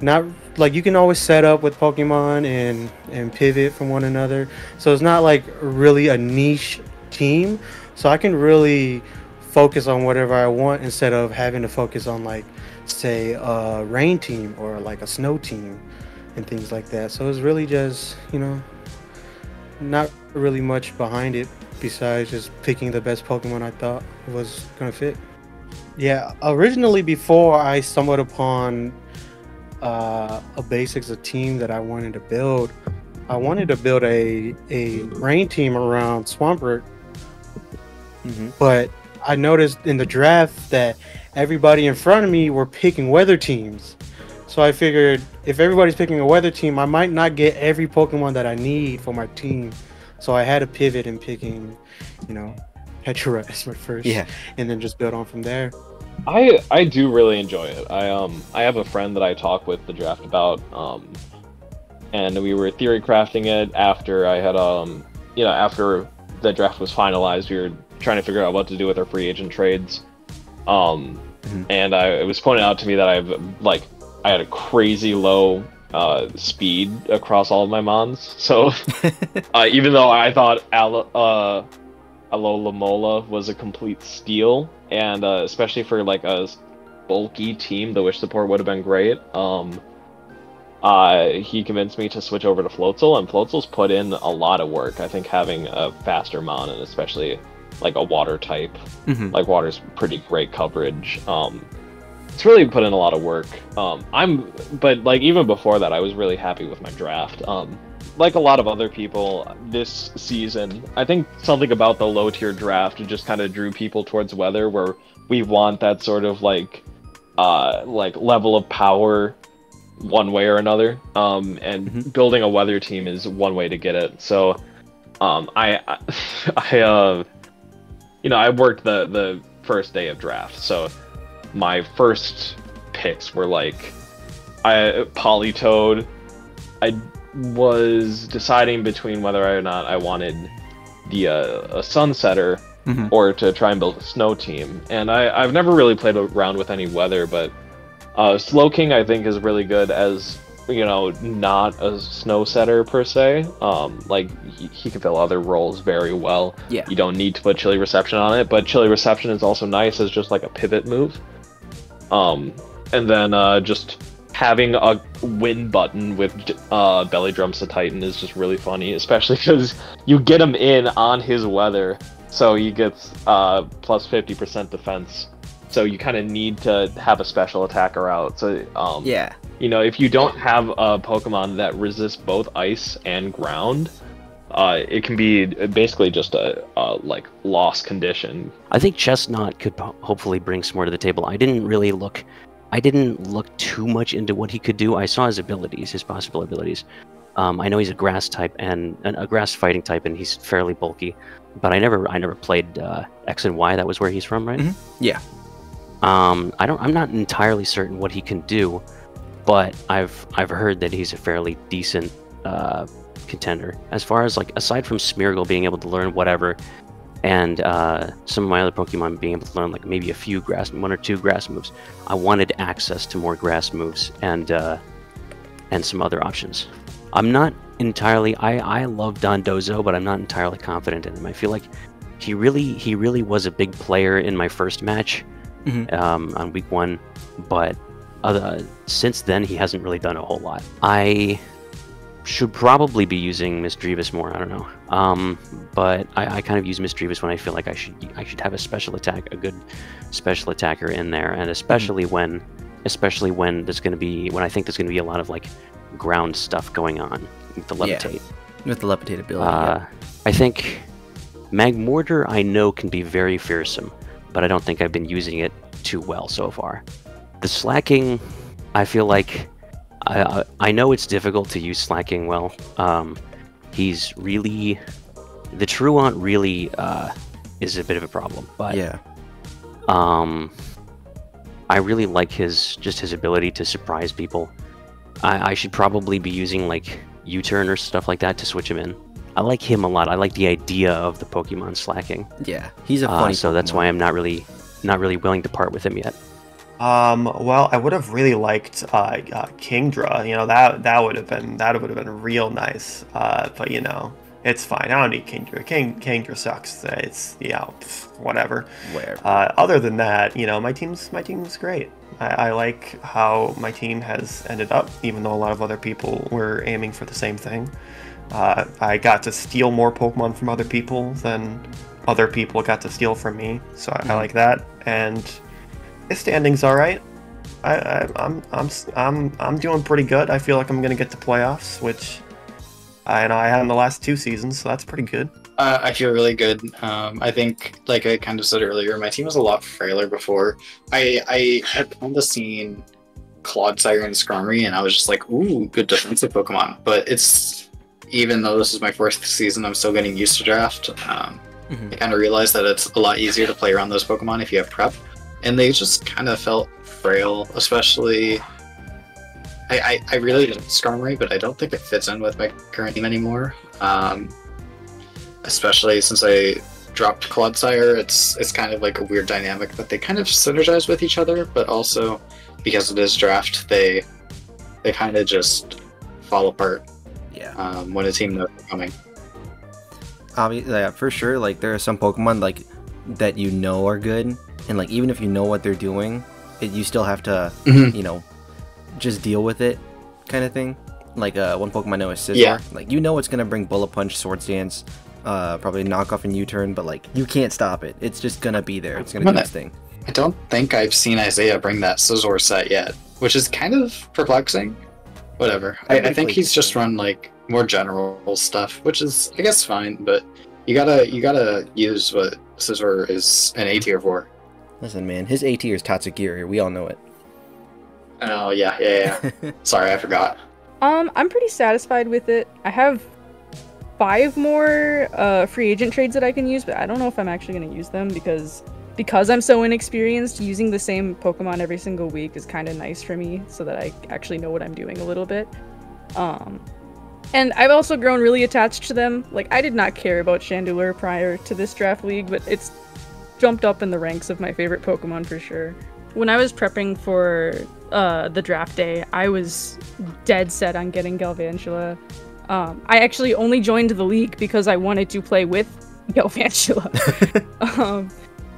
not like you can always set up with Pokemon and and pivot from one another, so it's not like really a niche team so i can really focus on whatever i want instead of having to focus on like say a rain team or like a snow team and things like that. So it's really just you know not really much behind it besides just picking the best pokemon i thought was gonna fit. Yeah originally before i stumbled upon uh, a basics a team that i wanted to build i wanted to build a a rain team around swampert but I noticed in the draft that everybody in front of me were picking weather teams. So I figured if everybody's picking a weather team, I might not get every Pokemon that I need for my team. So I had to pivot in picking, you know, Petra as [laughs] my first. Yeah. And then just build on from there. I I do really enjoy it. I um I have a friend that I talk with the draft about um and we were theory crafting it after I had um you know after the draft was finalized we were trying to figure out what to do with our free agent trades. Um and I it was pointed out to me that I've like I had a crazy low uh, speed across all of my mons. [laughs] So [laughs] uh, even though I thought Al- uh, Alomomola was a complete steal, and uh, especially for like a bulky team, the wish support would have been great. Um, uh, he convinced me to switch over to Floatzel, and Floatzel's put in a lot of work. I think having a faster mon and especially like a water type, Mhm. like water's pretty great coverage. Um, it's really put in a lot of work. Um, I'm, but like even before that, I was really happy with my draft. Um, like a lot of other people this season, I think something about the low tier draft just kind of drew people towards weather, where we want that sort of like, uh, like level of power, one way or another. Um, and building a weather team is one way to get it. So, um, I, I, [laughs] I uh, you know, I worked the the first day of draft, so my first picks were like I Politoed. I was deciding between whether or not I wanted the uh, a Sunsetter Mhm. or to try and build a snow team. And I, I've never really played around with any weather, but uh, Slowking I think is really good as you know not a snow setter per se. Um, like he, he can fill other roles very well. Yeah. You don't need to put Chilly Reception on it, but Chilly Reception is also nice as just like a pivot move. Um, and then uh, just having a win button with uh, Belly Drum Cetitan is just really funny, [laughs] especially because you get him in on his weather, so he gets uh, plus 50% defense. So you kind of need to have a special attacker out. So um, Yeah. You know, if you don't have a Pokemon that resists both ice and ground, uh, it can be basically just a, a like lost condition. I think Chesnaught could po- hopefully bring some more to the table. I didn't really look I didn't look too much into what he could do. I saw his abilities, his possible abilities. Um, I know he's a grass type and an, a grass fighting type, and he's fairly bulky. But I never, I never played uh, X and Y. That was where he's from, right? Yeah. Um, I don't. I'm not entirely certain what he can do, but I've I've heard that he's a fairly decent uh, contender. As far as like aside from Smeargle being able to learn whatever, and uh, some of my other Pokemon being able to learn like maybe a few grass, one or two grass moves, I wanted access to more grass moves and uh, and some other options. I'm not entirely. I I love Dondozo, but I'm not entirely confident in him. I feel like he really he really was a big player in my first match Mhm. um, on week one, but other, since then he hasn't really done a whole lot. I should probably be using Misdreavus more. I don't know, um, but I, I kind of use Misdreavus when I feel like I should I should have a special attack, a good special attacker in there, and especially when especially when there's going to be when I think there's going to be a lot of like ground stuff going on with the Yeah. levitate. With the levitate ability. Uh, I think Magmortar I know can be very fearsome, but I don't think I've been using it too well so far. The Slaking, I feel like I I, know it's difficult to use Slaking well. Um, he's really the Truant really uh, is a bit of a problem, but yeah. um, I really like his just his ability to surprise people. I, I should probably be using like U-turn or stuff like that to switch him in. I like him a lot. I like the idea of the Pokemon Slaking. Yeah, he's a Uh, funny so that's why I'm not really not really willing to part with him yet. Um, well, I would have really liked uh, uh, Kingdra. You know that that would have been that would have been real nice. Uh, but you know, it's fine. I don't need Kingdra. King Kingdra sucks. It's yeah, pff, whatever. Whatever. Uh, other than that, you know, my team's my team's great. I, I like how my team has ended up, even though a lot of other people were aiming for the same thing. Uh, I got to steal more Pokemon from other people than other people got to steal from me, so I, I like that. And his standing's all right. I, I, I'm I'm s- I'm I'm doing pretty good. I feel like I'm gonna get to playoffs, which I know I had in the last two seasons, so that's pretty good. Uh, I feel really good. Um, I think, like I kind of said earlier, my team was a lot frailer before. I I had kind of seen Clodsire and Skarmory, and I was just like, ooh, good defensive Pokemon. But it's even though this is my first season, I'm still getting used to draft. Um, Mhm. I kind of realized that it's a lot easier to play around those Pokemon if you have prep, and they just kind of felt frail, especially. I, I, I really Skarmory, but I don't think it fits in with my current team anymore. Um, especially since I dropped Clodsire, it's it's kind of like a weird dynamic that they kind of synergize with each other, but also because it is draft, they they kind of just fall apart. Yeah. Um, when a team knows they're coming. Obviously, yeah, for sure. Like there are some Pokemon like that you know are good, and like even if you know what they're doing, it, you still have to, Mhm. you know, just deal with it, kind of thing. Like uh, one Pokemon I know is Scizor. Yeah. Like you know it's gonna bring Bullet Punch, Swords Dance, uh, probably knock off and U-turn, but like you can't stop it. It's just gonna be there. It's gonna do Well, its thing. I don't think I've seen Isaiah bring that Scizor set yet, which is kind of perplexing. Whatever. I, I think he's just run like more general stuff, which is I guess fine, but you gotta you gotta use what Scizor is an A tier for. Listen, man, his A tier is Tatsugiri. We all know it. Oh yeah, yeah, yeah. [laughs] Sorry, I forgot. Um, I'm pretty satisfied with it. I have five more uh, free agent trades that I can use, but I don't know if I'm actually going to use them because because I'm so inexperienced. Using the same Pokemon every single week is kind of nice for me, so that I actually know what I'm doing a little bit. Um, and I've also grown really attached to them. Like I did not care about Chandelure prior to this draft league, but it's jumped up in the ranks of my favorite Pokemon for sure. When I was prepping for uh, the draft day, I was dead set on getting Galvantula. Um, I actually only joined the league because I wanted to play with [laughs] Galvantula. [laughs] um,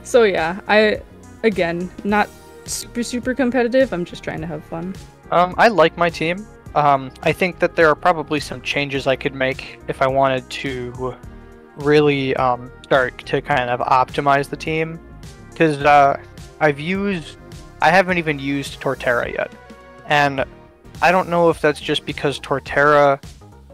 so yeah, I again not super super competitive. I'm just trying to have fun. Um, I like my team. Um, I think that there are probably some changes I could make if I wanted to really um, start to kind of optimize the team. Because uh, I've used, I haven't even used Torterra yet, and I don't know if that's just because Torterra,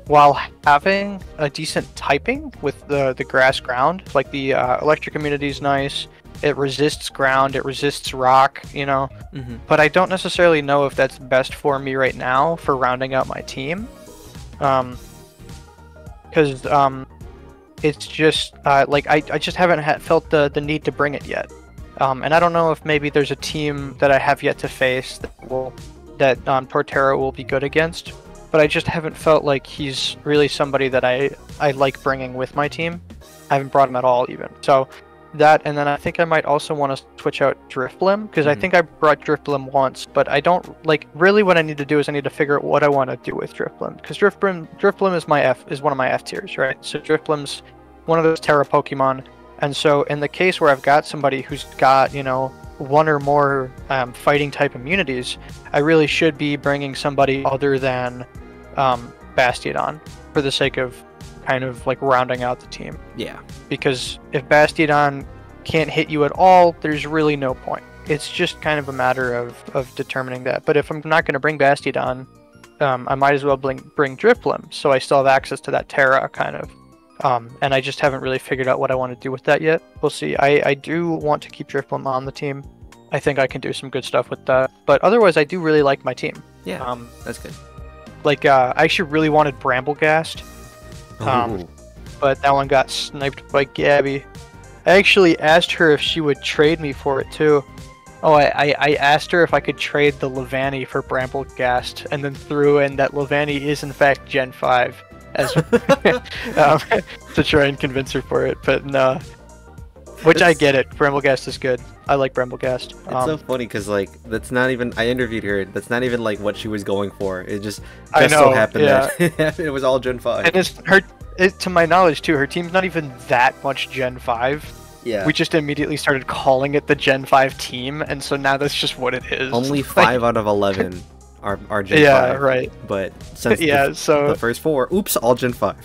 while having a decent typing with the the grass ground, like the uh, electric immunity is nice, It resists ground, it resists rock, you know. Mhm. But I don't necessarily know if that's best for me right now for rounding out my team. Um, because um, it's just uh, like I, I just haven't ha- felt the the need to bring it yet. Um, and I don't know if maybe there's a team that I have yet to face that will that um, Torterra will be good against. But I just haven't felt like he's really somebody that I I like bringing with my team. I haven't brought him at all even. So that and then I think I might also want to switch out Drifblim because I Mhm. think I brought Drifblim once, but I don't like really what I need to do is I need to figure out what I want to do with Drifblim because Drifblim Drifblim is my F is one of my F tiers, right? So Drifblim's one of those Tera Pokemon, and so in the case where I've got somebody who's got you know one or more um, fighting type immunities, I really should be bringing somebody other than um, Bastiodon for the sake of kind of like rounding out the team Yeah. because if Bastiodon can't hit you at all, there's really no point. It's just kind of a matter of, of determining that. But if I'm not going to bring Bastiodon, um, I might as well bring, bring Drifblim, so I still have access to that Tera, kind of. Um, and I just haven't really figured out what I want to do with that yet. We'll see. I, I do want to keep Drifblim on the team. I think I can do some good stuff with that. But otherwise, I do really like my team. Yeah. Um, That's good. like, uh, I actually really wanted Brambleghast. Um, but that one got sniped by Gabby. I actually asked her if she would trade me for it too. Oh, I, I, I asked her if I could trade the Leavanny for Brambleghast, and then threw in that Leavanny is in fact Gen 5 as [laughs] [laughs] um, to try and convince her for it. But no, which I get it. Brambleghast is good. I like Brambleghast. It's Um, so funny because like that's not even. I interviewed her. That's not even like what she was going for. It just I just so know, happened yeah. that [laughs] it was all Gen Five. and it's her. It, to my knowledge, too, her team's not even that much Gen 5. Yeah. We just immediately started calling it the Gen 5 team, and so now that's just what it is. Only [laughs] Like, five out of eleven [laughs] are are Gen Yeah, Five. right. But since Yeah, the, so- the first four, oops, all Gen Five.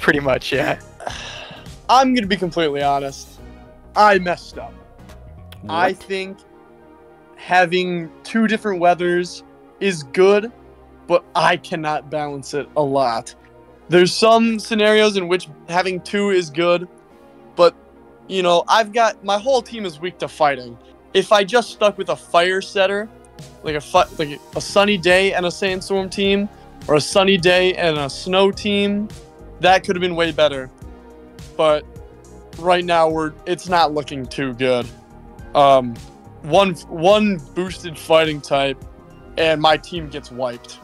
pretty much, yeah. I'm gonna be completely honest. I messed up. I think having two different weathers is good, but I cannot balance it a lot. There's some scenarios in which having two is good, but you know, I've got my whole team is weak to fighting. If I just stuck with a fire setter, like a like a sunny day and a sandstorm team, or a sunny day and a snow team, that could have been way better. But right now we're it's not looking too good. Um, one one boosted fighting type, and my team gets wiped.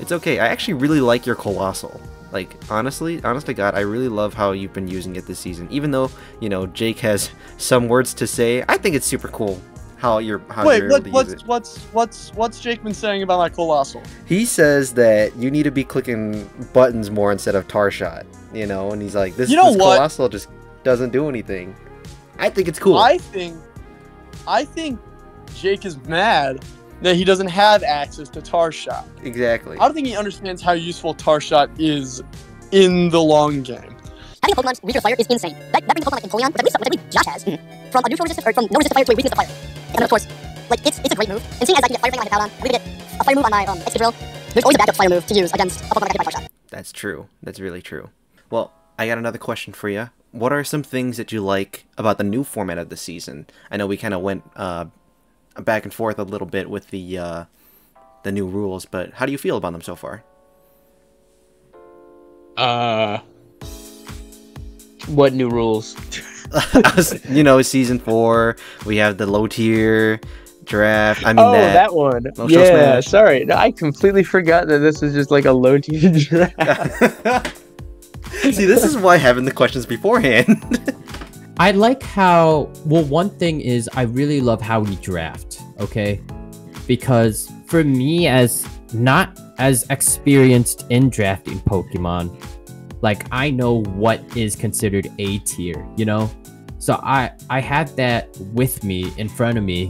It's okay. I actually really like your Coalossal. Like honestly, honest to God, I really love how you've been using it this season. Even though you know Jake has [laughs] some words to say, I think it's super cool how you're how Wait, you're what, what's what's what's what's Jake been saying about my Coalossal? He says that you need to be clicking buttons more instead of tar shot. You know, and he's like, this, You know this what? Coalossal just doesn't do anything. I think it's cool. I think, I think Jake is mad that he doesn't have access to Tar Shot. Exactly. I don't think he understands how useful Tar Shot is in the long game. Having a Pokemon's weaker fire is insane. That, that brings a Pokemon like Empoleon, which I believe, which I believe Josh has, from a neutral resistant, or from no resistant fire to a weakness to fire. And then of course, like it's it's a great move. And seeing as I can get Fire Fang on my Hippowdon, I'm gonna get a fire move on my um Excadrill. There's always a backup fire move to use against a Pokemon that got hit Fire Shot. That's true. That's really true. Well, I got another question for you. What are some things that you like about the new format of the season? I know we kind of went uh, back and forth a little bit with the uh, the new rules, but how do you feel about them so far? Uh, what new rules? [laughs] you know, season four, we have the low tier draft. I mean, oh, that, one. Yeah, Smash. sorry. No, I completely forgot that this is just like a low tier draft. [laughs] [laughs] See, this is why having the questions beforehand. [laughs] I like how well one thing is I really love how we draft, okay? Because for me as not as experienced in drafting Pokemon, like I know what is considered A tier, you know? So I I had that with me in front of me,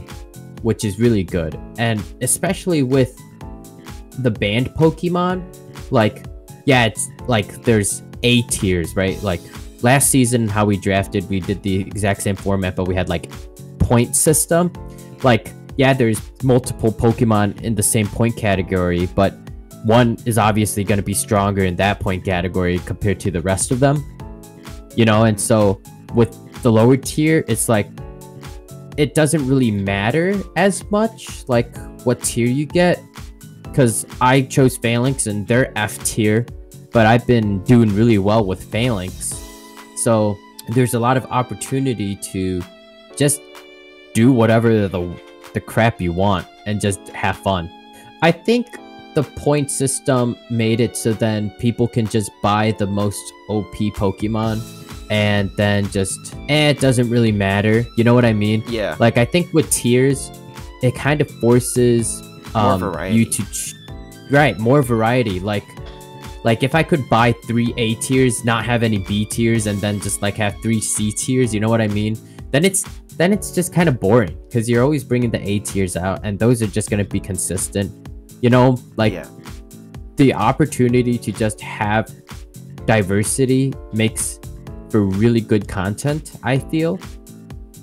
which is really good. And especially with the banned Pokemon, like yeah, it's like there's A tiers, right? Like last season how we drafted, we did the exact same format, but we had like point system. Like yeah, there's multiple Pokemon in the same point category, but one is obviously going to be stronger in that point category compared to the rest of them. You know, and so with the lower tier, it's like it doesn't really matter as much like what tier you get because I chose Falinks and they're F tier, but I've been doing really well with Falinks. So there's a lot of opportunity to just do whatever the the crap you want and just have fun. I think the point system made it so then people can just buy the most OP Pokemon and then just eh, it doesn't really matter. You know what I mean? Yeah. Like I think with tiers, it kind of forces um, you to ch- right more variety. Like like if I could buy three A tiers, not have any B tiers, and then just like have three C tiers, you know what I mean? Then it's then it's just kind of boring because you're always bringing the A tiers out, and those are just gonna be consistent. You know, like the opportunity to just have diversity makes for really good content. I feel,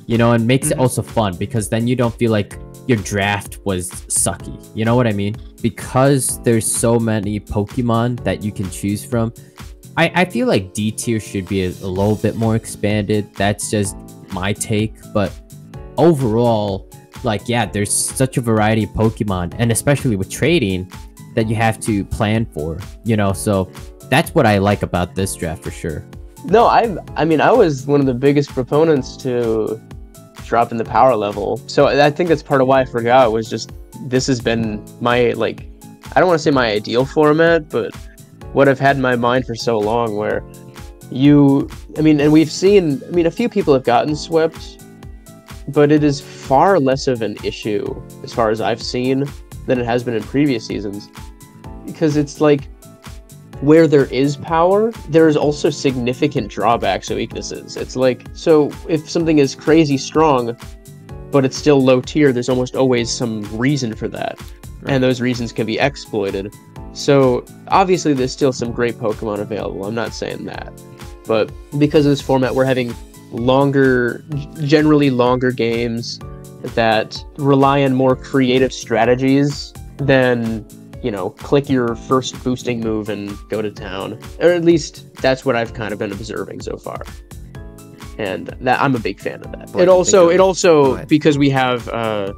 you know, and makes it mm-hmm. also fun because then you don't feel like your draft was sucky. You know what I mean? Because there's so many Pokemon that you can choose from. I, I feel like D tier should be a, a little bit more expanded. That's just my take. But overall, like, yeah, there's such a variety of Pokemon, and especially with trading, that you have to plan for, you know? So that's what I like about this draft for sure. No, I I mean I was one of the biggest proponents to dropping the power level. So I think that's part of why I forgot was just this has been my like I don't want to say my ideal format, but what I've had in my mind for so long where you I mean and we've seen I mean a few people have gotten swept, but it is far less of an issue as far as I've seen than it has been in previous seasons. Because it's like where there is power, there is also significant drawbacks or weaknesses. It's like, so if something is crazy strong, but it's still low tier, there's almost always some reason for that. And those reasons can be exploited. So obviously, there's still some great Pokemon available. I'm not saying that. But because of this format, we're having longer, generally longer games that rely on more creative strategies than you know, click your first boosting move and go to town. Or at least that's what I've kind of been observing so far. And that I'm a big fan of that. Well, it also it also because we have uh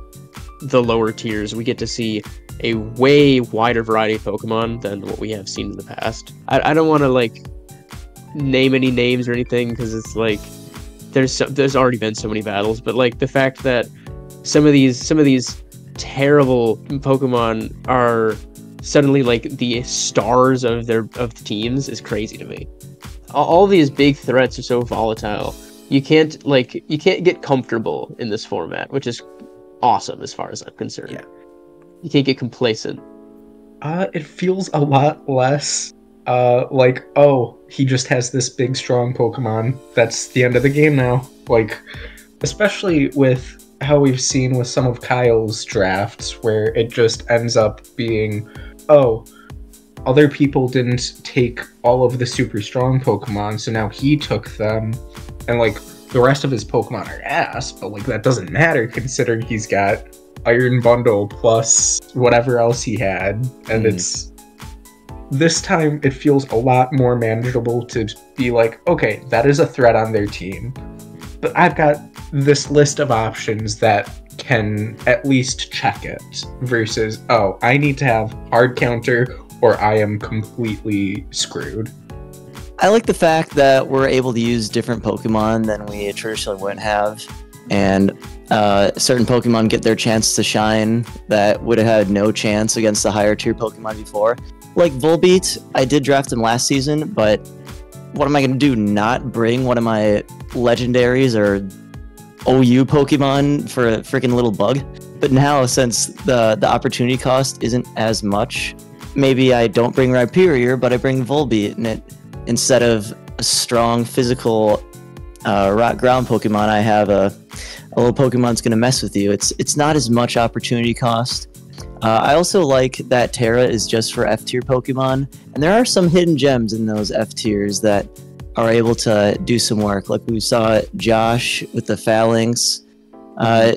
the lower tiers, we get to see a way wider variety of Pokemon than what we have seen in the past. I, I don't want to like name any names or anything because it's like there's so, there's already been so many battles, but like the fact that some of these some of these terrible Pokemon are suddenly like the stars of their of the teams is crazy to me. All, all these big threats are so volatile. You can't like you can't get comfortable in this format, which is awesome as far as I'm concerned. Yeah. You can't get complacent. Uh, it feels a lot less uh like oh he just has this big strong Pokemon. That's the end of the game now. Like, especially with how we've seen with some of Kyle's drafts, where it just ends up being oh other people didn't take all of the super strong Pokemon, so now he took them, and like the rest of his Pokemon are ass, but like that doesn't matter considering he's got Iron Bundle plus whatever else he had, and Mhm. it's this time it feels a lot more manageable to be like, okay, that is a threat on their team, but I've got this list of options that can at least check it versus oh i need to have hard counter or i am completely screwed I like the fact that we're able to use different Pokemon than we traditionally wouldn't have, and uh, certain Pokemon get their chance to shine that would have had no chance against the higher tier Pokemon before. Like Volbeat, I did draft him last season, but what am I going to do? Not bring one of my legendaries or OU Pokemon for a freaking little bug? But now, since the the opportunity cost isn't as much, maybe I don't bring Rhyperior, but I bring Volbeat, and it instead of a strong physical uh, rock ground Pokemon, I have a, a little Pokemon's gonna mess with you. It's it's not as much opportunity cost. Uh, I also like that Tera is just for F tier Pokemon, and there are some hidden gems in those F tiers that are able to do some work. Like we saw Josh with the Falinks, uh,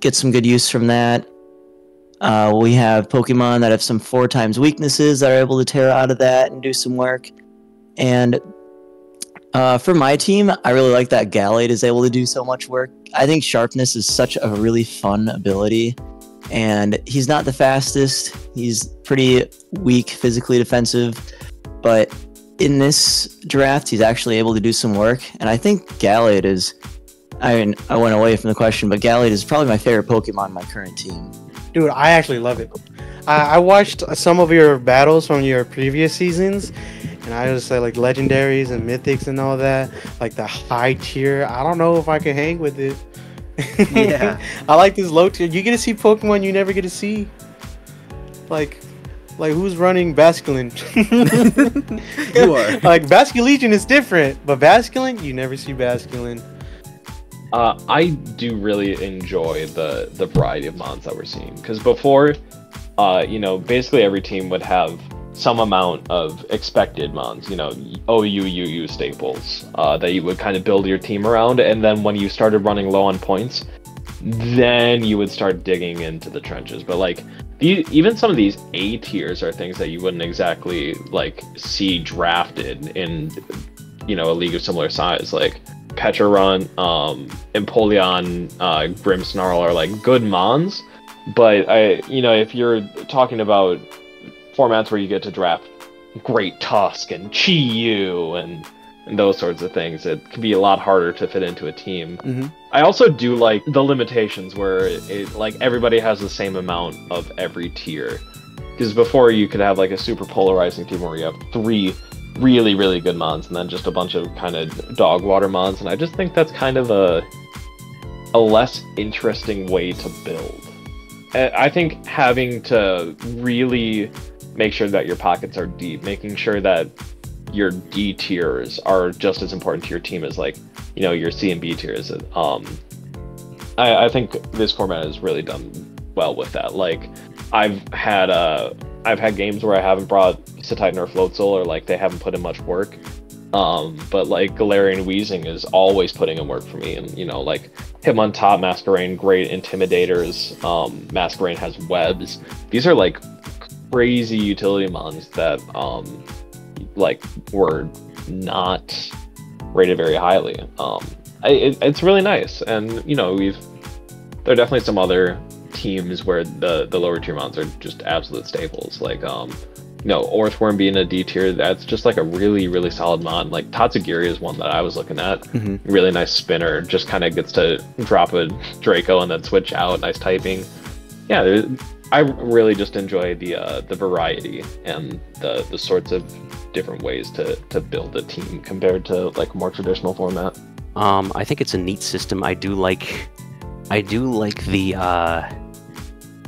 get some good use from that. Uh, we have Pokemon that have some four times weaknesses that are able to tear out of that and do some work. And Uh, for my team, I really like that Gallade is able to do so much work. I think sharpness is such a really fun ability, and he's not the fastest. He's pretty weak physically defensive, but in this draft, he's actually able to do some work. And I think Gallade is. I mean, I went away from the question, but Gallade is probably my favorite Pokemon in my current team. Dude, I actually love it. I, I watched some of your battles from your previous seasons, and I just say like legendaries and mythics and all that, like the high tier. I don't know if I can hang with it. Yeah. [laughs] I like this low tier. You get to see Pokemon you never get to see. Like, like who's running Basculin? [laughs] You are. [laughs] like Basculegion is different, but Basculin you never see Basculin. Uh, I do really enjoy the the variety of mons that we're seeing because before, uh, you know, basically every team would have some amount of expected mons, you know, OU, UU staples uh, that you would kind of build your team around, and then when you started running low on points, then you would start digging into the trenches. But like, even some of these A tiers are things that you wouldn't exactly like see drafted in, you know, a league of similar size, like. Petrarun, um, Empoleon, uh, Grimmsnarl are like good mons, but I, you know, if you're talking about formats where you get to draft Great Tusk and Chi-Yu and and those sorts of things, it can be a lot harder to fit into a team. Mhm. I also do like the limitations where it, it like everybody has the same amount of every tier. Because before you could have like a super polarizing team where you have three really really good mons and then just a bunch of kind of dog water mons, and I just think that's kind of a a less interesting way to build. I I think having to really make sure that your pockets are deep, making sure that your D tiers are just as important to your team as like you know your C and B tiers. Um, I, I think this format has really done well with that. Like I've had uh I've had games where I haven't brought Cetitan or Floatzel or like they haven't put in much work. Um, but like Galarian Wheezing is always putting in work for me, and you know, like Hitmontop, Masquerain, great intimidators. Um, Masquerain has webs. These are like crazy utility mons that um, like were not rated very highly. Um, I, it, it's really nice, and you know, we've there are definitely some other teams where the the lower tier mons are just absolute staples. Like um, know, Orthworm being a D tier, that's just like a really really solid mod. Like Tatsugiri is one that I was looking at. Mhm. Really nice spinner. Just kind of gets to drop a Draco and then switch out. Nice typing. Yeah, I really just enjoy the uh, the variety and the the sorts of different ways to to build a team compared to like more traditional format. Um, I think it's a neat system. I do like, I do like the uh,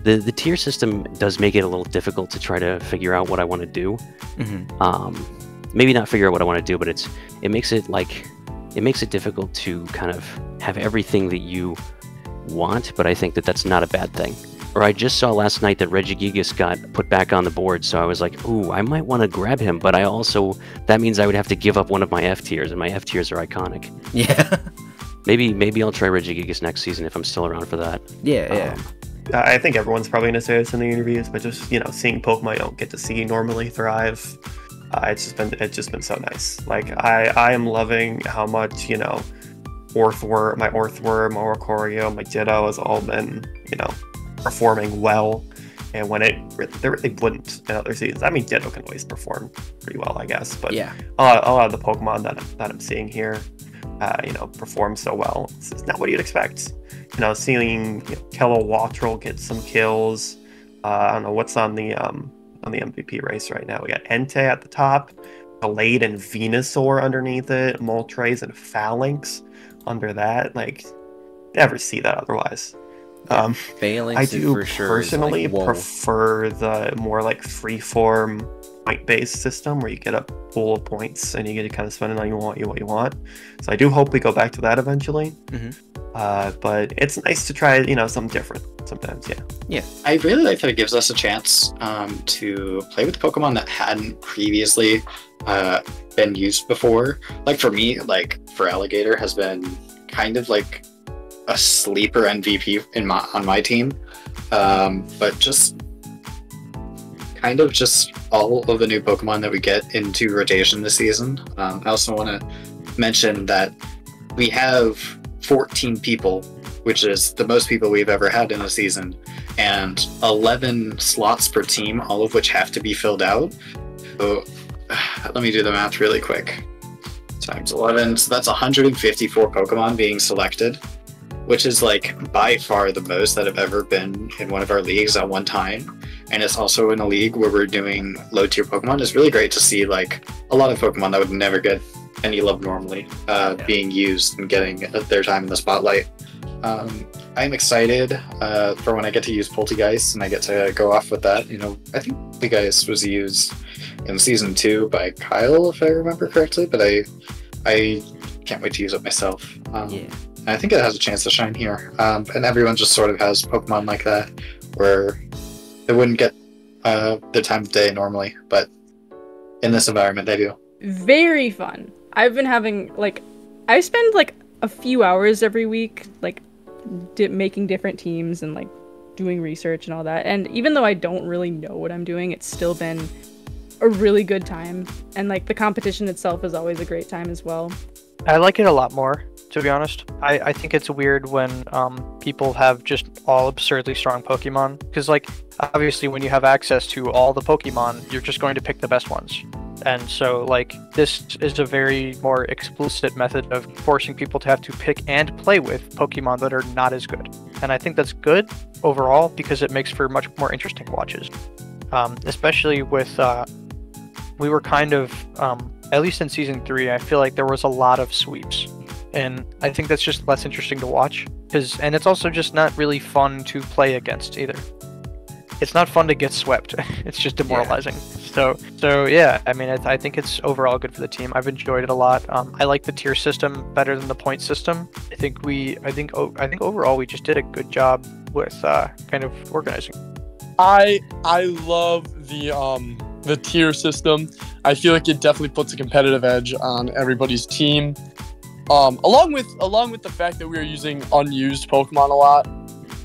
the the tier system does make it a little difficult to try to figure out what I want to do. Mhm. Um, maybe not figure out what I want to do, but it's it makes it like it makes it difficult to kind of have everything that you want. But I think that that's not a bad thing. Or I just saw last night that Regigigas got put back on the board, so I was like, ooh, I might want to grab him, but I also that means I would have to give up one of my F tiers, and my F tiers are iconic. Yeah. [laughs] Maybe maybe I'll try Regigigas next season if I'm still around for that. Yeah, yeah. I think everyone's probably gonna say this in the interviews, but just you know, seeing Pokemon I don't get to see normally thrive, uh, it's just been it's just been so nice. Like I I am loving how much you know, Orthworm, my Orthworm, my Oricorio, my Ditto has all been you know, performing well. And when it they really wouldn't in other seasons. I mean, Ditto can always perform pretty well, I guess. But Yeah. a lot, a lot of the Pokemon that that I'm seeing here, uh, you know, perform so well. It's, it's not what you'd expect. You know, seeing you know, Kilowattrel get some kills. Uh, I don't know what's on the um on the MVP race right now. We got Entei at the top, Gallade and Venusaur underneath it, Moltres and Falinks under that. Like, never see that otherwise. Um, Falinks I do for sure is, like, personally prefer the more like freeform point-based system where you get a pool of points and you get to kind of spend it on you want you what you want. So I do hope we go back to that eventually. Mhm. Uh, but it's nice to try you know something different sometimes. Yeah. Yeah. I really like that it gives us a chance um, to play with Pokemon that hadn't previously uh, been used before. Like for me, like Feraligatr has been kind of like a sleeper MVP in my on my team, um, but just kind of just all of the new Pokemon that we get into rotation this season. Um, I also want to mention that we have 14 people, which is the most people we've ever had in a season, and 11 slots per team, all of which have to be filled out. So [sighs] let me do the math really quick. Times 11, so that's 154 Pokemon being selected, which is like by far the most that have ever been in one of our leagues at one time. And it's also in a league where we're doing low tier Pokemon. It's really great to see like a lot of Pokemon that would never get any love normally uh, being used and getting their time in the spotlight. Um, I'm excited uh, for when I get to use Polteageist and I get to go off with that. You know, I think Polteageist was used in season two by Kyle, if I remember correctly, but I I can't wait to use it myself. Um, Yeah. I think it has a chance to shine here. Um, and everyone just sort of has Pokemon like that, where they wouldn't get uh, their time of day normally, but in this environment they do. Very fun. I've been having like I spend like a few hours every week like di- making different teams and like doing research and all that. And even though I don't really know what I'm doing, it's still been a really good time. And like the competition itself is always a great time as well. I like it a lot more, to be honest. I, I think it's weird when um, people have just all absurdly strong Pokemon. Because, like, obviously, when you have access to all the Pokemon, you're just going to pick the best ones. And so, like, this is a very more explicit method of forcing people to have to pick and play with Pokemon that are not as good. And I think that's good overall because it makes for much more interesting watches. Um, especially with uh, we were kind of um, at least in season three i feel like there was a lot of sweeps and i think that's just less interesting to watch because and it's also just not really fun to play against either. It's not fun to get swept. [laughs] It's just demoralizing. So so yeah i mean I, I think it's overall good for the team. I've enjoyed it a lot. Um, i like the tier system better than the point system. I think we i think oh, i think overall we just did a good job with uh, kind of organizing. I I love the um the tier system. I feel like it definitely puts a competitive edge on everybody's team. Um, along with along with the fact that we are using unused Pokemon a lot,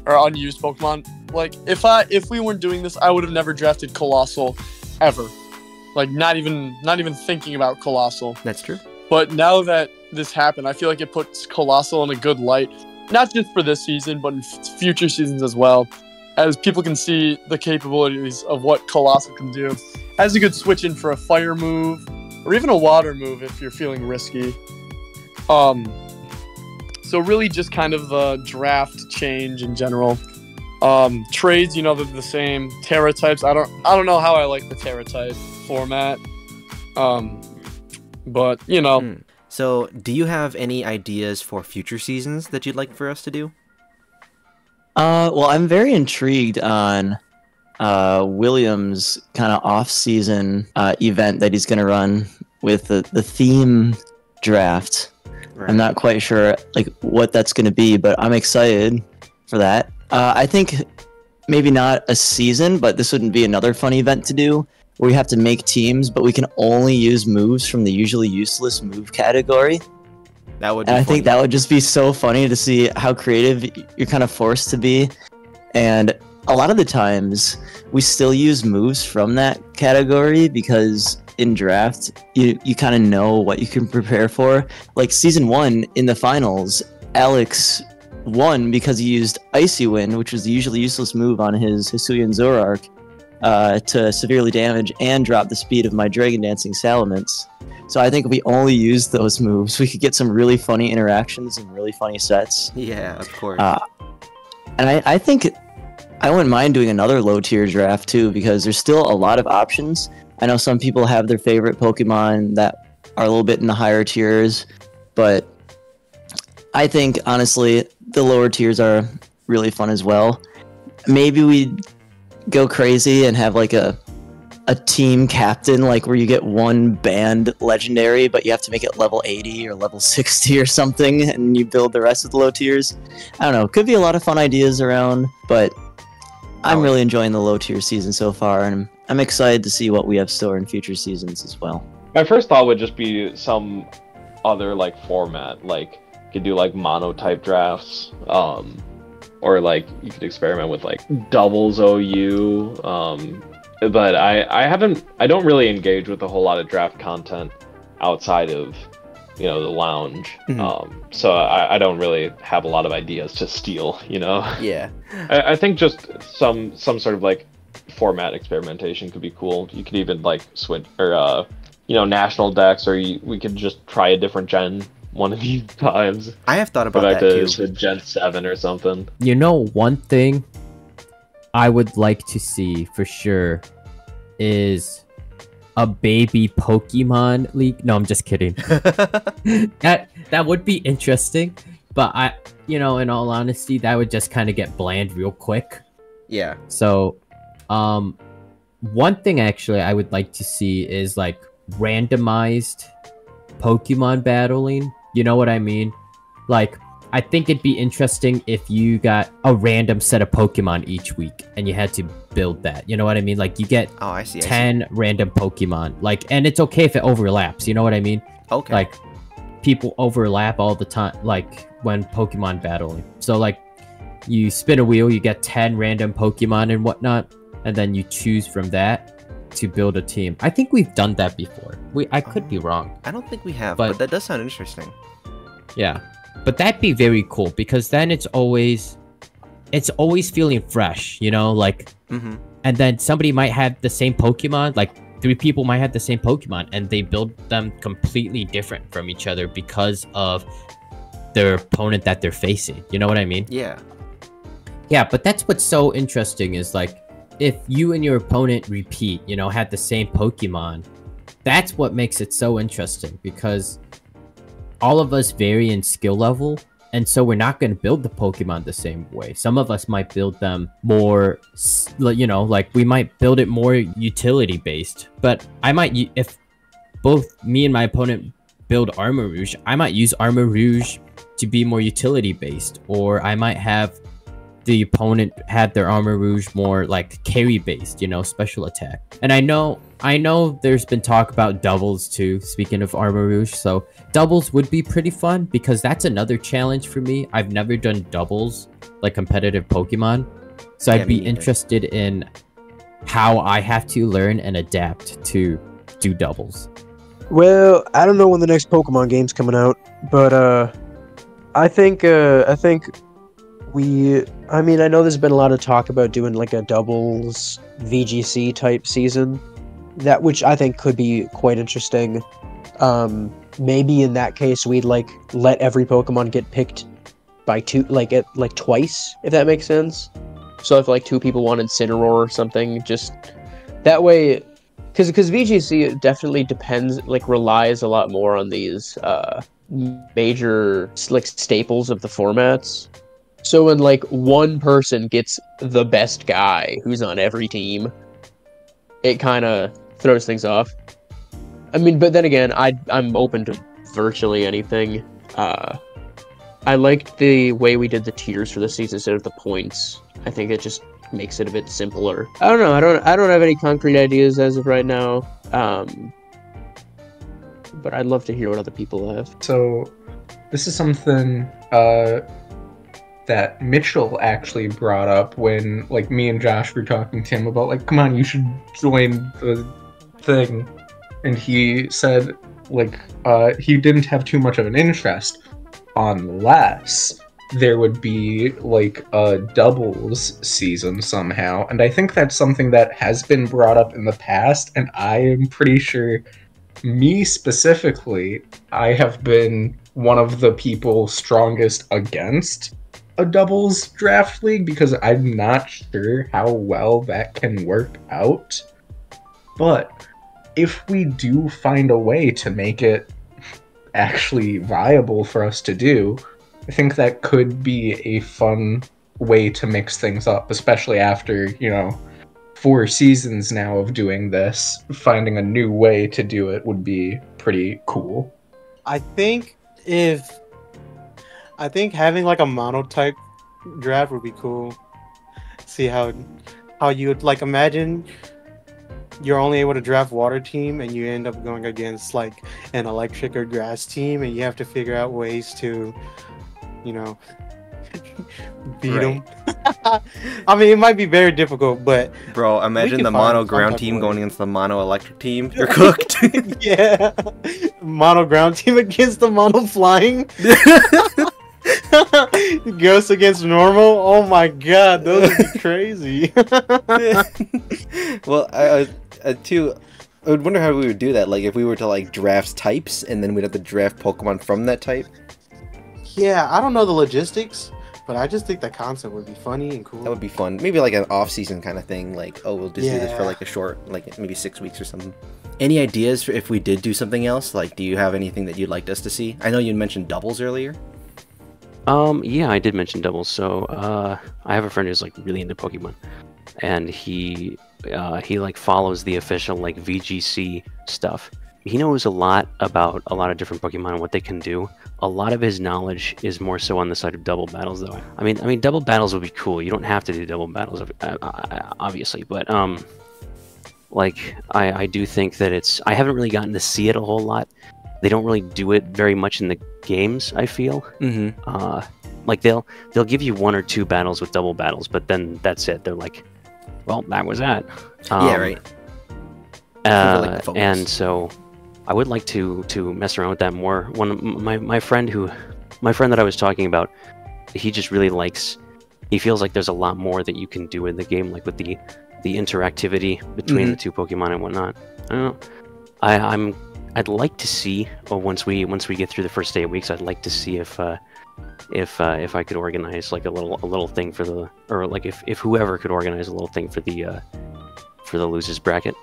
or unused Pokemon. Like if I if we weren't doing this, I would have never drafted Coalossal, ever. Like not even not even thinking about Coalossal. That's true. But now that this happened, I feel like it puts Coalossal in a good light, not just for this season, but in f- future seasons as well, as people can see the capabilities of what Coalossal can do. As a good switch in for a fire move, or even a water move if you're feeling risky. Um, so really just kind of the draft change in general. Um, trades, you know, they're the same. Tera types, I don't, I don't know how I like the Tera type format. Um, but you know, Hmm. So, do you have any ideas for future seasons that you'd like for us to do? Uh, well, I'm very intrigued on uh, Williams' kind of off-season uh, event that he's going to run with the, the theme draft. I'm not quite sure like what that's going to be, but I'm excited for that. Uh, I think maybe not a season, but this wouldn't be another fun event to do where we have to make teams, but we can only use moves from the usually useless move category. That would. And I think that would just be so funny to see how creative you're kind of forced to be. And a lot of the times, we still use moves from that category because in draft, you, you kind of know what you can prepare for. Like season one in the finals, Alex won because he used Icy Wind, which was the usually useless move on his Hisuian Zoroark, uh, to severely damage and drop the speed of my Dragon Dancing Salamence. So I think if we only used those moves, we could get some really funny interactions and really funny sets. Yeah, of course. Uh, and I, I think I wouldn't mind doing another low tier draft too, because there's still a lot of options. I know some people have their favorite Pokemon that are a little bit in the higher tiers, but I think honestly the lower tiers are really fun as well. Maybe we go crazy and have like a a team captain, like where you get one band legendary, but you have to make it level 80 or level [laughs] 60 or something, and you build the rest of the low tiers. I don't know. Could be a lot of fun ideas around, but I'm really enjoying the low tier season so far, and I'm, I'm excited to see what we have store in future seasons as well. My first thought would just be some other like format, like you could do like monotype drafts, um, or like you could experiment with like doubles OU. Um, but I I haven't I don't really engage with a whole lot of draft content outside of you know the lounge. Mhm. Um, so I, I don't really have a lot of ideas to steal. You know. Yeah. [laughs] I, I think just some some sort of like format experimentation could be cool. You could even like switch or uh, you know national dex, or you, we could just try a different gen one of [laughs] these times. I have thought Go about back that to, too. to Gen Seven or something. You know, one thing I would like to see for sure is a baby Pokemon league. No, I'm just kidding. [laughs] [laughs] that that would be interesting, but I, you know, in all honesty, that would just kind of get bland real quick. Yeah. So, um, one thing actually I would like to see is like randomized Pokemon battling. You know what I mean? Like, I think it'd be interesting if you got a random set of Pokemon each week and you had to build that. You know what I mean? Like, you get Oh, I see. I see. 10 random Pokemon. Like, and it's okay if it overlaps. You know what I mean? Okay. Like, people overlap all the time, like, when Pokemon battling. So, like, you spin a wheel, you get 10 random Pokemon and whatnot, and then you choose from that to build a team. I think we've done that before. We I could be wrong. I don't think we have, But- but that does sound interesting. Yeah. But that'd be very cool because then it's always it's always feeling fresh, you know, like Mm-hmm. and then somebody might have the same Pokemon, like three people might have the same Pokemon and they build them completely different from each other because of their opponent that they're facing. You know what I mean? Yeah. Yeah, but that's what's so interesting is like if you and your opponent repeat, you know, had the same Pokemon, that's what makes it so interesting because all of us vary in skill level, and so we're not going to build the Pokemon the same way. Some of us might build them more, you know, like we might build it more utility based, but I might, if both me and my opponent build Armarouge, I might use Armarouge to be more utility based, or I might have the opponent had their Armarouge more like carry based you know special attack. And i know i know there's been talk about doubles too speaking of Armarouge. So doubles would be pretty fun because that's another challenge for me. I've never done doubles like competitive pokemon. So Yeah, i'd be neither. interested in how i have to learn and adapt to do doubles. Well, I don't know when the next Pokemon game's coming out, but uh, I think uh, I think we. I mean, I know there's been a lot of talk about doing like a doubles VGC type season, that which I think could be quite interesting. Um, maybe in that case, we'd like let every Pokemon get picked by two, like it like twice, if that makes sense. So if like two people wanted Cineroar or something, just that way, because because VGC definitely depends, like relies a lot more on these uh, major like staples of the formats. So when like one person gets the best guy who's on every team, it kind of throws things off. I mean, but then again, I I'm open to virtually anything. Uh, I liked the way we did the tiers for the season instead of the points. I think it just makes it a bit simpler. I don't know. I don't. I don't have any concrete ideas as of right now. Um, but I'd love to hear what other people have. So, this is something uh, that Mitchell actually brought up when, like, me and Josh were talking to him about, like, come on, you should join the thing. And he said, like, uh, he didn't have too much of an interest unless there would be, like, a doubles season somehow. And I think that's something that has been brought up in the past, and I am pretty sure me specifically, I have been one of the people strongest against a doubles draft league because I'm not sure how well that can work out. But if we do find a way to make it actually viable for us to do, I think that could be a fun way to mix things up, especially after, you know, four seasons now of doing this, finding a new way to do it would be pretty cool. I think if I think having like a monotype draft would be cool. See how how you would like imagine you're only able to draft water team and you end up going against like an electric or grass team and you have to figure out ways to you know [laughs] beat them [laughs] I mean, it might be very difficult, but Bro, imagine the mono ground team going against the mono electric team. [laughs] You're cooked. yeah, mono ground team against the mono flying. [laughs] Ghost against normal. Oh my god, those would be [laughs] crazy. [laughs] well, I, I, I too, I would wonder how we would do that. Like if we were to like draft types, and then we'd have to draft Pokemon from that type. yeah, I don't know the logistics, but I just think the concept would be funny and cool. That would be fun. Maybe like an off-season kind of thing. Like, oh, we'll just do this for like a short, like maybe six weeks or something. Any ideas for if we did do something else? Like, do you have anything that you'd like us to see? I know you mentioned doubles earlier. Um, yeah, I did mention doubles. So, uh, I have a friend who's like really into Pokemon, and he, uh, he like follows the official like VGC stuff. He knows a lot about a lot of different Pokemon and what they can do. A lot of his knowledge is more so on the side of double battles, though. I mean, I mean, double battles would be cool. You don't have to do double battles, ob- uh, uh, obviously, but um, like I, I do think that it's. I haven't really gotten to see it a whole lot. They don't really do it very much in the games. I feel. Mm-hmm. Uh, like they'll they'll give you one or two battles with double battles, but then that's it. They're like, well, that was that. yeah, Um, right. Uh, like and so I would like to to mess around with that more. One my my friend who my friend that I was talking about, he just really likes. He feels like there's a lot more that you can do in the game, like with the the interactivity between Mhm. the two Pokemon and whatnot. I don't know. I, I'm I'd like to see, or once we once we get through the first eight weeks, I'd like to see if uh, if uh, if I could organize like a little a little thing for the or like if if whoever could organize a little thing for the uh, for the losers bracket.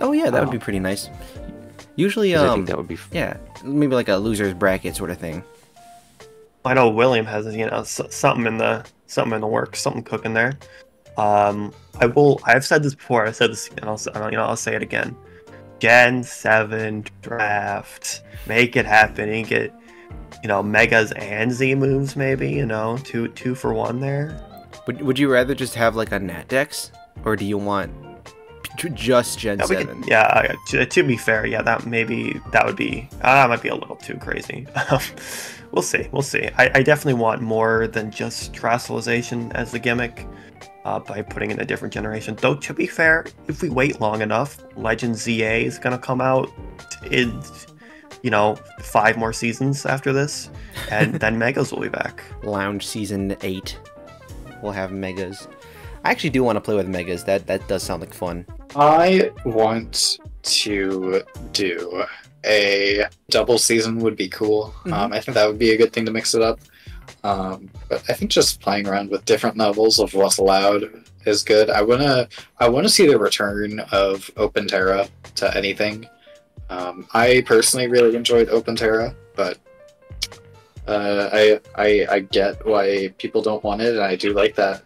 Oh yeah, that would Um, be pretty nice. Usually, 'cause I um, think that would be f- yeah, maybe like a losers bracket sort of thing. I know William has you know something in the something in the works, something cooking there. Um, I will. I've said this before. I said this, and I'll, you know, I'll say it again. Gen seven draft, make it happen. You get, you know, megas and Z moves, maybe. You know, two two for one there. Would Would you rather just have like a Nat Dex, or do you want just Gen Yeah, we could- Seven? yeah, to, to be fair, yeah, that maybe that would be uh, that might be a little too crazy. [laughs] we'll see, we'll see. I, I definitely want more than just Terastallization as the gimmick uh, by putting in a different generation. Though to be fair, if we wait long enough, Legend ZA is gonna come out in you know five more seasons after this, and [laughs] then Megas will be back. Lounge Season Eight. We'll have Megas. I actually do want to play with Megas. That that does sound like fun. I want to do a double season would be cool. Um, I think that would be a good thing to mix it up. Um, but I think just playing around with different levels of what's allowed is good. I wanna I wanna see the return of Open Tera to anything. Um, I personally really enjoyed Open Tera, but uh, I, I I get why people don't want it, and I do like that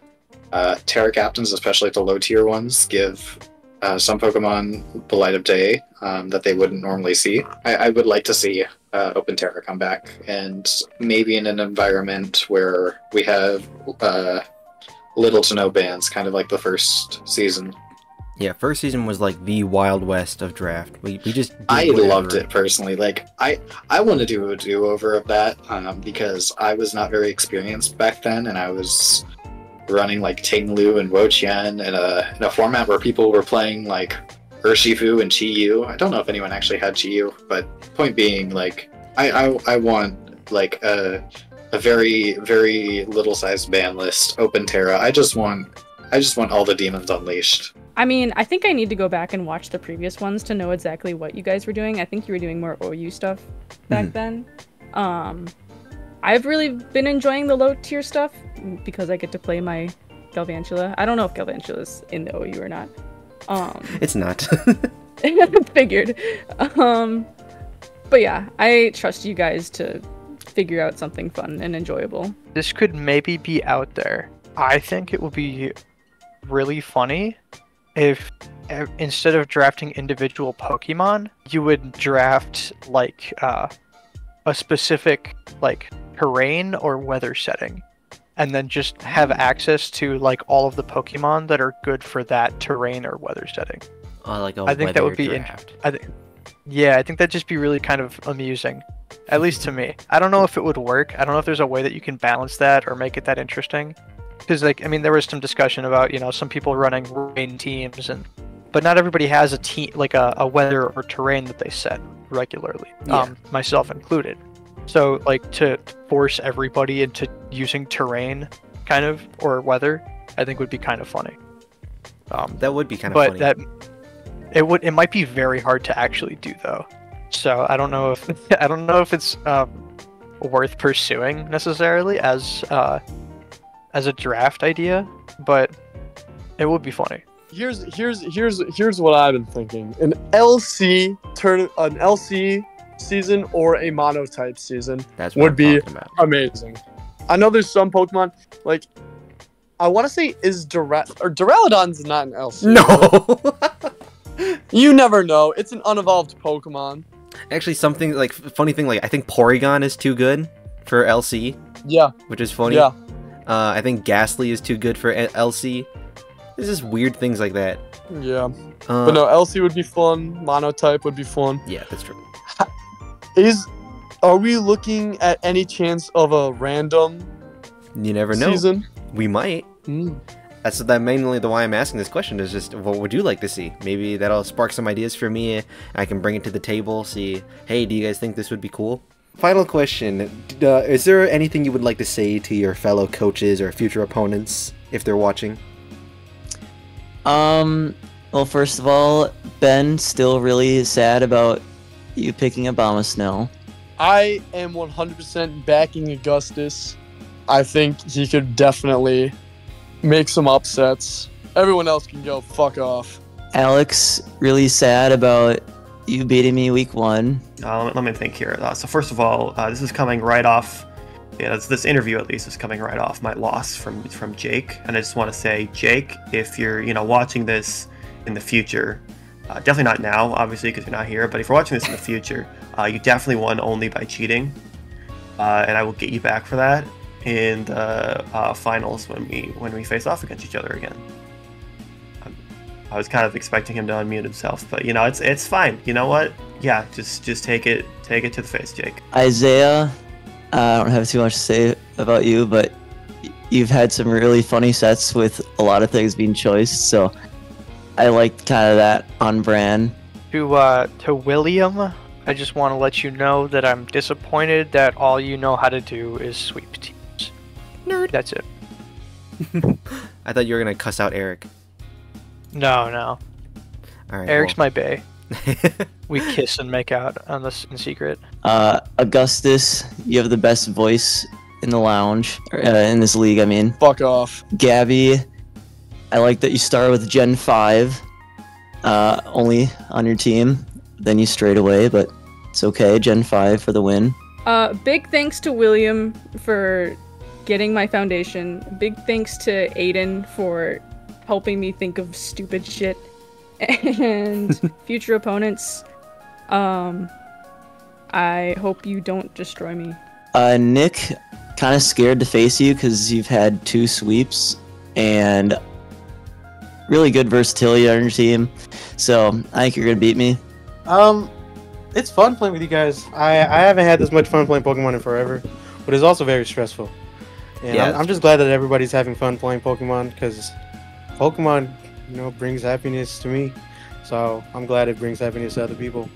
uh, Tera captains, especially the low tier ones, give uh, some Pokemon the light of day um, that they wouldn't normally see. I, I would like to see uh, Open Tera come back, and maybe in an environment where we have uh, little to no bans, kind of like the first season. Yeah, first season was like the Wild West of draft. We, we just I whatever. loved it personally. Like I, I want to do a do over of that um, because I was not very experienced back then, and I was running like Ting-Lu and Wo-Chien in a in a format where people were playing like Urshifu and Chi-Yu. I don't know if anyone actually had Chi-Yu, but point being, like I I, I want like a a very very little sized ban list, open Tera. I just want I just want all the demons unleashed. I mean, I think I need to go back and watch the previous ones to know exactly what you guys were doing. I think you were doing more OU stuff back Mhm. then. Um, I've really been enjoying the low tier stuff because I get to play my Galvantula. I don't know if Galvantula's in the OU or not. Um, It's not. [laughs] [laughs] figured. Um, but yeah, I trust you guys to figure out something fun and enjoyable. This could maybe be out there. I think it would be really funny if uh, instead of drafting individual Pokemon, you would draft like uh, a specific like terrain or weather setting, and then just have access to like all of the Pokemon that are good for that terrain or weather setting. Oh, like a I think that would be in- I think, yeah, I think that'd just be really kind of amusing, at least to me. I don't know if it would work. I don't know if there's a way that you can balance that or make it that interesting. because like I mean there was some discussion about you know some people running rain teams and but not everybody has a team like a, a weather or terrain that they set regularly, Yeah. um, myself included. So like to force everybody into using terrain, kind of or weather, I think would be kind of funny. Um, That would be kind of but funny. that it would it might be very hard to actually do though. So I don't know if [laughs] I don't know if it's um, worth pursuing necessarily as uh, as a draft idea, but it would be funny. Here's here's here's here's what I've been thinking: an LC turn, an LC season or a monotype season That's would I'm be amazing. I know there's some Pokemon like I want to say is Dura- or Duraludon's not an LC. No. [laughs] you never know. It's an unevolved Pokemon. Actually, something like funny thing, like I think Porygon is too good for LC, Yeah. which is funny. Yeah. Uh, I think Gastly is too good for LC. There's just weird things like that. Yeah. Uh, but no, LC would be fun. Monotype would be fun. Yeah, that's true. Is are we looking at any chance of a random You never know. season? We might. Mm. That's that mainly the why I'm asking this question is just what would you like to see? Maybe that'll spark some ideas for me. I can bring it to the table. See, hey, do you guys think this would be cool? Final question: uh, Is there anything you would like to say to your fellow coaches or future opponents if they're watching? Um, well, first of all, Ben still really sad about you picking Abomasnow. I am 100% backing Augustus. I think he could definitely make some upsets. Everyone else can go fuck off. Alex really sad about you beating me week one. Uh, let, me, let me think here. Uh, so first of all, uh, this is coming right off. Yeah, this, this interview at least is coming right off my loss from from Jake, and I just want to say, Jake, if you're you know watching this in the future, uh, definitely not now, obviously, because you're not here. But if you're watching this in the future, uh, you definitely won only by cheating, uh, and I will get you back for that in the uh, finals when we when we face off against each other again. Um, I was kind of expecting him to unmute himself, but you know it's it's fine. You know what? Yeah, just just take it take it to the face, Jake. Isaiah, I don't have too much to say about you, but you've had some really funny sets with a lot of things being choiced, so I liked kind of that on brand. To uh, to William, I just want to let you know that I'm disappointed that all you know how to do is sweep teams. Nerd. That's it. [laughs] I thought you were gonna cuss out Eric. No, no. All right. Eric's well. my bae. [laughs] we kiss and make out on this in secret. Uh, Augustus, you have the best voice in the lounge, uh, in this league, I mean. Fuck off. Gabby, I like that you start with Gen 5, uh, only on your team. Then you straight away, but it's okay. Gen 5 for the win. Uh, big thanks to William for getting my foundation. Big thanks to Aiden for helping me think of stupid shit. [laughs] And [laughs] future opponents, um, I hope you don't destroy me. Uh, Nick, kind of scared to face you because you've had two sweeps and really good versatility on your team. So I think you're gonna beat me. Um, it's fun playing with you guys. I I haven't had this much fun playing Pokemon in forever, but it's also very stressful. And Yeah, I'm, I'm just glad that everybody's having fun playing Pokemon because Pokemon, you know, brings happiness to me. So I'm glad it brings happiness to other people.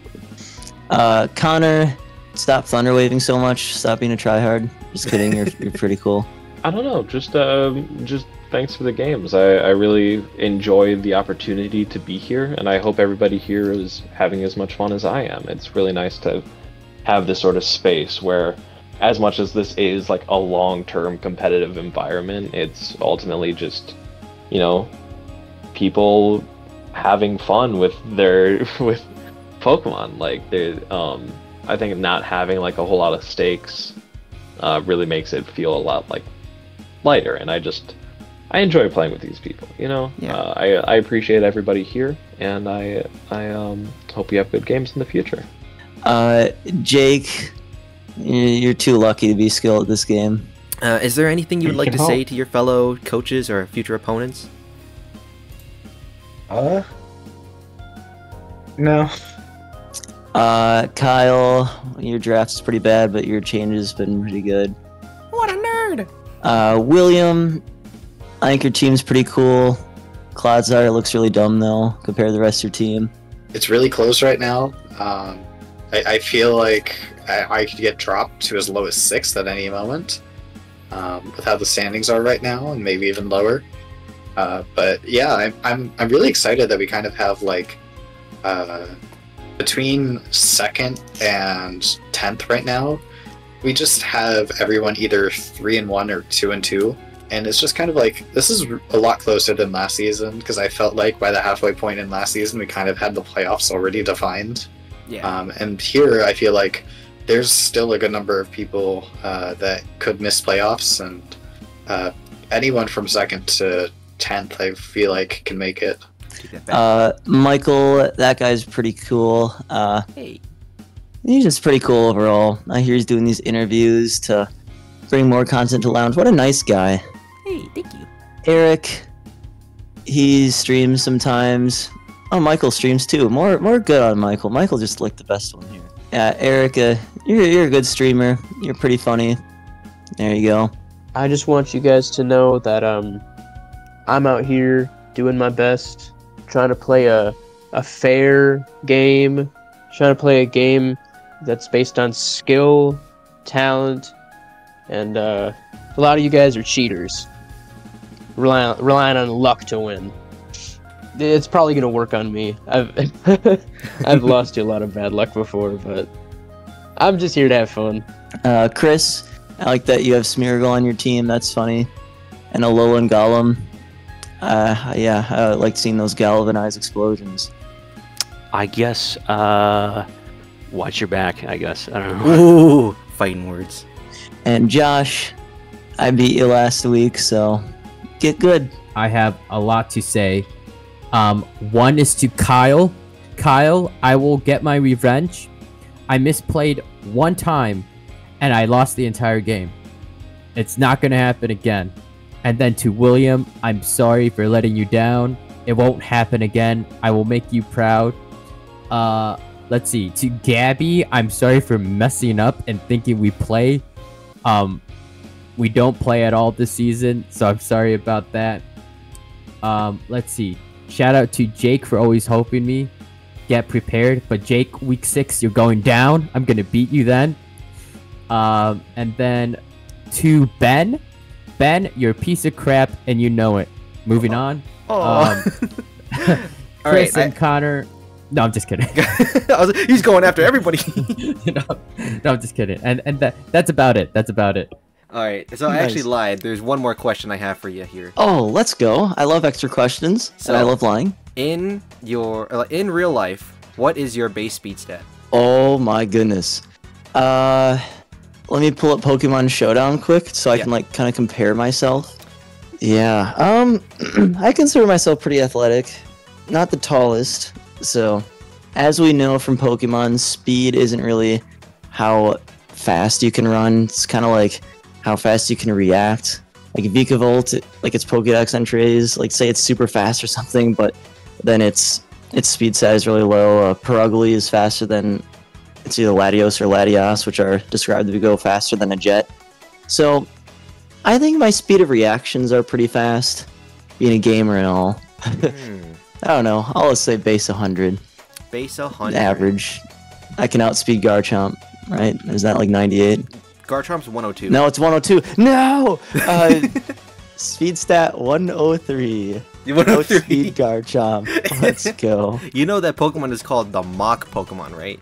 Uh, Connor, stop thunder waving so much. Stop being a tryhard. Just kidding. You're you're pretty cool. [laughs] I don't know. Just um, just thanks for the games. I, I really enjoy the opportunity to be here, and I hope everybody here is having as much fun as I am. It's really nice to have this sort of space where, as much as this is like a long-term competitive environment, it's ultimately just, you know, people having fun with their [laughs] with Pokemon. Like they, um, I think not having like a whole lot of stakes uh, really makes it feel a lot like lighter and i just i enjoy playing with these people you know Yeah. uh, I, I appreciate everybody here and i i um, hope you have good games in the future Uh, Jake, you- you're too lucky to be skilled at this game. Uh, is there anything you would like can to say to your fellow coaches or future opponents? Uh, no. Uh, Kyle, your draft is pretty bad, but your change has been pretty good. What a nerd! Uh, William, I think your team's pretty cool. Clodsire looks really dumb though compared to the rest of your team. It's really close right now. Um, I, I feel like I, I could get dropped to as low as sixth at any moment um, with how the standings are right now, and maybe even lower. Uh, but yeah, I'm, I'm I'm really excited that we kind of have like uh, between second and tenth right now. We just have everyone either three and one or two and two, and it's just kind of like this is a lot closer than last season because I felt like by the halfway point in last season we kind of had the playoffs already defined. Yeah. Um, and here I feel like there's still a good number of people uh, that could miss playoffs, and uh, anyone from second to tenth, I feel like can make it. Uh, Michael, that guy's pretty cool. Uh, hey. He's just pretty cool overall. I hear he's doing these interviews to bring more content to Lounge. What a nice guy. Hey, thank you. Eric, he streams sometimes. Oh, Michael streams too. More, more good on Michael. Michael just like the best one here. Yeah, Eric, uh, you're you're a good streamer. You're pretty funny. There you go. I just want you guys to know that um, I'm out here doing my best, trying to play a a fair game, trying to play a game that's based on skill, talent, and uh, a lot of you guys are cheaters, relying relying on luck to win. It's probably gonna work on me. I've [laughs] I've lost to a lot of bad luck before, but I'm just here to have fun. Uh, Chris, I like that you have Smeargle on your team. That's funny. And Alolan Golem. Uh, yeah, I like seeing those galvanized explosions. I guess, uh, watch your back, I guess. I don't know. Ooh, fighting words. And Josh, I beat you last week, so get good. I have a lot to say. Um, one is to Kyle. Kyle, I will get my revenge. I misplayed one time and I lost the entire game. It's not going to happen again. And then to William, I'm sorry for letting you down. It won't happen again. I will make you proud. Uh, let's see. To Gabby, I'm sorry for messing up and thinking we play. Um, we don't play at all this season, so I'm sorry about that. Um, let's see. Shout out to Jake for always helping me get prepared. But Jake, week six, you're going down. I'm gonna beat you then. Um, and then to Ben, Ben, you're a piece of crap and you know it. Moving on. Aw. Um, [laughs] [laughs] All right, Chris and Connor. No, I'm just kidding. [laughs] Was, he's going after everybody. no, no, I'm just kidding. And and that that's about it. That's about it. All right, so I actually lied. There's one more question I have for you here. Oh, let's go. I love extra questions, and I love lying. In your uh, in real life, what is your base speed stat? Oh my goodness. Uh, let me pull up Pokemon Showdown quick so I can like kind of compare myself. Yeah. Um, [clears throat] I consider myself pretty athletic, not the tallest. So, as we know from Pokemon, speed isn't really how fast you can run. It's kind of like how fast you can react. Like Vikavolt, like its Pokédex entries, like say it's super fast or something, but then its its speed stat is really low. Uh, Purugly is faster than it's either Latios or Latias, which are described to go faster than a jet. So, I think my speed of reactions are pretty fast, being a gamer and all. Hmm. [laughs] I don't know. I'll just say base 100, Base 100. average. I can outspeed Garchomp, right? Is that like 98? Garchomp's 102. No, it's 102. No! Uh, [laughs] speed stat 103. You 103. Outspeed Garchomp. Let's [laughs] go. You know that Pokemon is called the Mach Pokemon, right?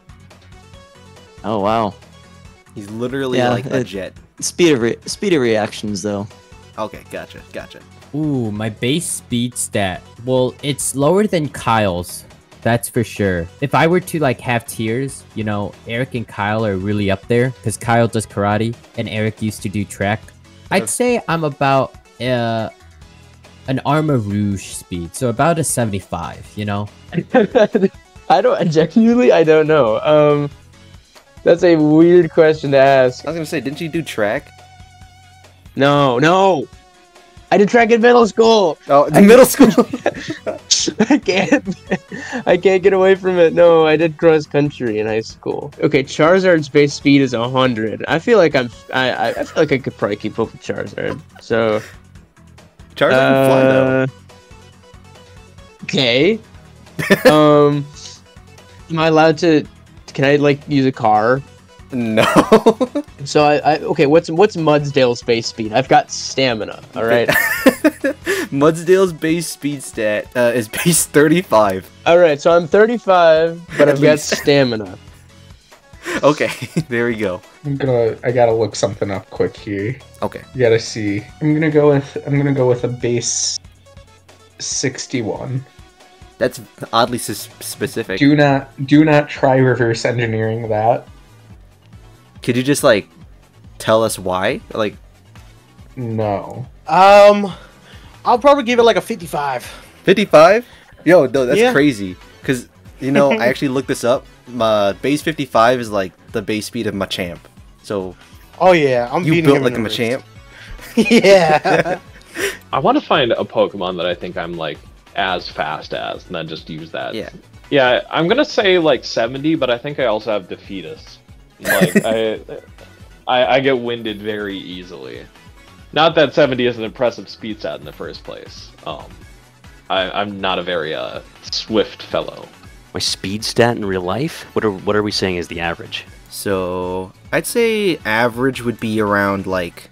Oh, wow. He's literally Yeah, like a it- jet. Speed of, re- speed of reactions, though. Okay, gotcha, gotcha. Ooh, my base speed stat. Well, it's lower than Kyle's. That's for sure. If I were to like have tiers, you know, Eric and Kyle are really up there because Kyle does karate and Eric used to do track. I'd say I'm about uh, an Armarouge speed, so about a 75. You know. [laughs] I don't genuinely I don't know. Um that's a weird question to ask. I was gonna say, didn't you do track? No, no. I did track in middle school. Oh, in middle school. [laughs] I can't. I can't get away from it. No, I did cross country in high school. Okay, Charizard's base speed is hundred. I feel like I'm. I I I feel like I could probably keep up with Charizard. So Charizard can fly though. Uh, Okay. [laughs] um, am I allowed to? Can I like use a car? No. [laughs] so I, I okay. What's what's Mudsdale's base speed? I've got stamina. All right. [laughs] Mudsdale's base speed stat uh, is base 35. all right. So I'm 35, but [laughs] I've got stamina. Okay, there we go. I'm gonna. I gotta look something up quick here. Okay. You gotta see. I'm gonna go with. I'm gonna go with a base. Sixty-one. That's oddly specific. Do not. Do not try reverse engineering that. Could you just like tell us why? Like, No. Um, I'll probably give it like a 55. 55? Yo, no, that's Yeah. crazy. Because, you know, I [laughs] actually looked this up. My base 55 is like the base speed of Machamp. So, Oh yeah, I'm you beating built him like a in the race. Machamp? [laughs] yeah. [laughs] I want to find a Pokemon that I think I'm like as fast as, and then just use that. Yeah. Yeah, I'm gonna say like 70, but I think I also have Defeatist. Like I, I, I get winded very easily. Not that 70 is an impressive speed stat in the first place. Um, I, I'm not a very uh, swift fellow. My speed stat in real life? What are what are we saying is the average? So, I'd say average would be around like,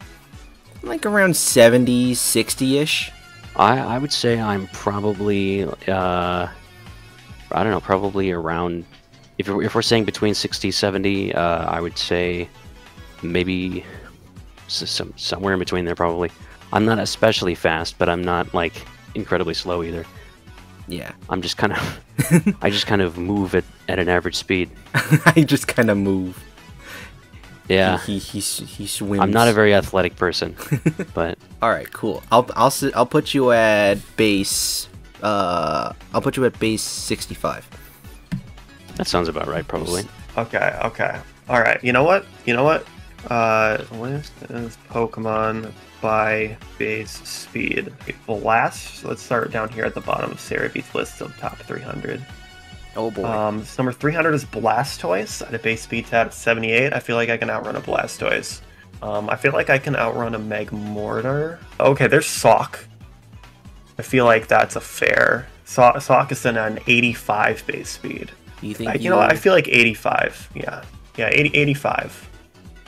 like around 70, 60-ish. I I would say I'm probably uh I don't know, probably around if we're, if we're saying between 60 70, uh, I would say maybe some somewhere in between there probably. I'm not especially fast, but I'm not like incredibly slow either. Yeah. I'm just kind of [laughs] I just kind of move at, at an average speed. [laughs] I just kind of move. Yeah. He, he, he, he swims. I'm not a very athletic person, [laughs] but All right, cool. I'll I'll I'll put you at base. Uh, I'll put you at base 65. That sounds about right probably. Okay, okay. Alright, you know what? You know what? Uh, what is this Pokemon by base speed? Okay, Blast. Let's start down here at the bottom of Serebii's list of top 300. Oh boy. Um, so number 300 is Blastoise at a base speed stat of 78. I feel like I can outrun a Blastoise. Um, I feel like I can outrun a Magmortar. Okay, there's Sawk. I feel like that's a fair. So- Sawk is in an 85 base speed. You think I, you you? know what? I feel like 85. Yeah. Yeah, 80, 85.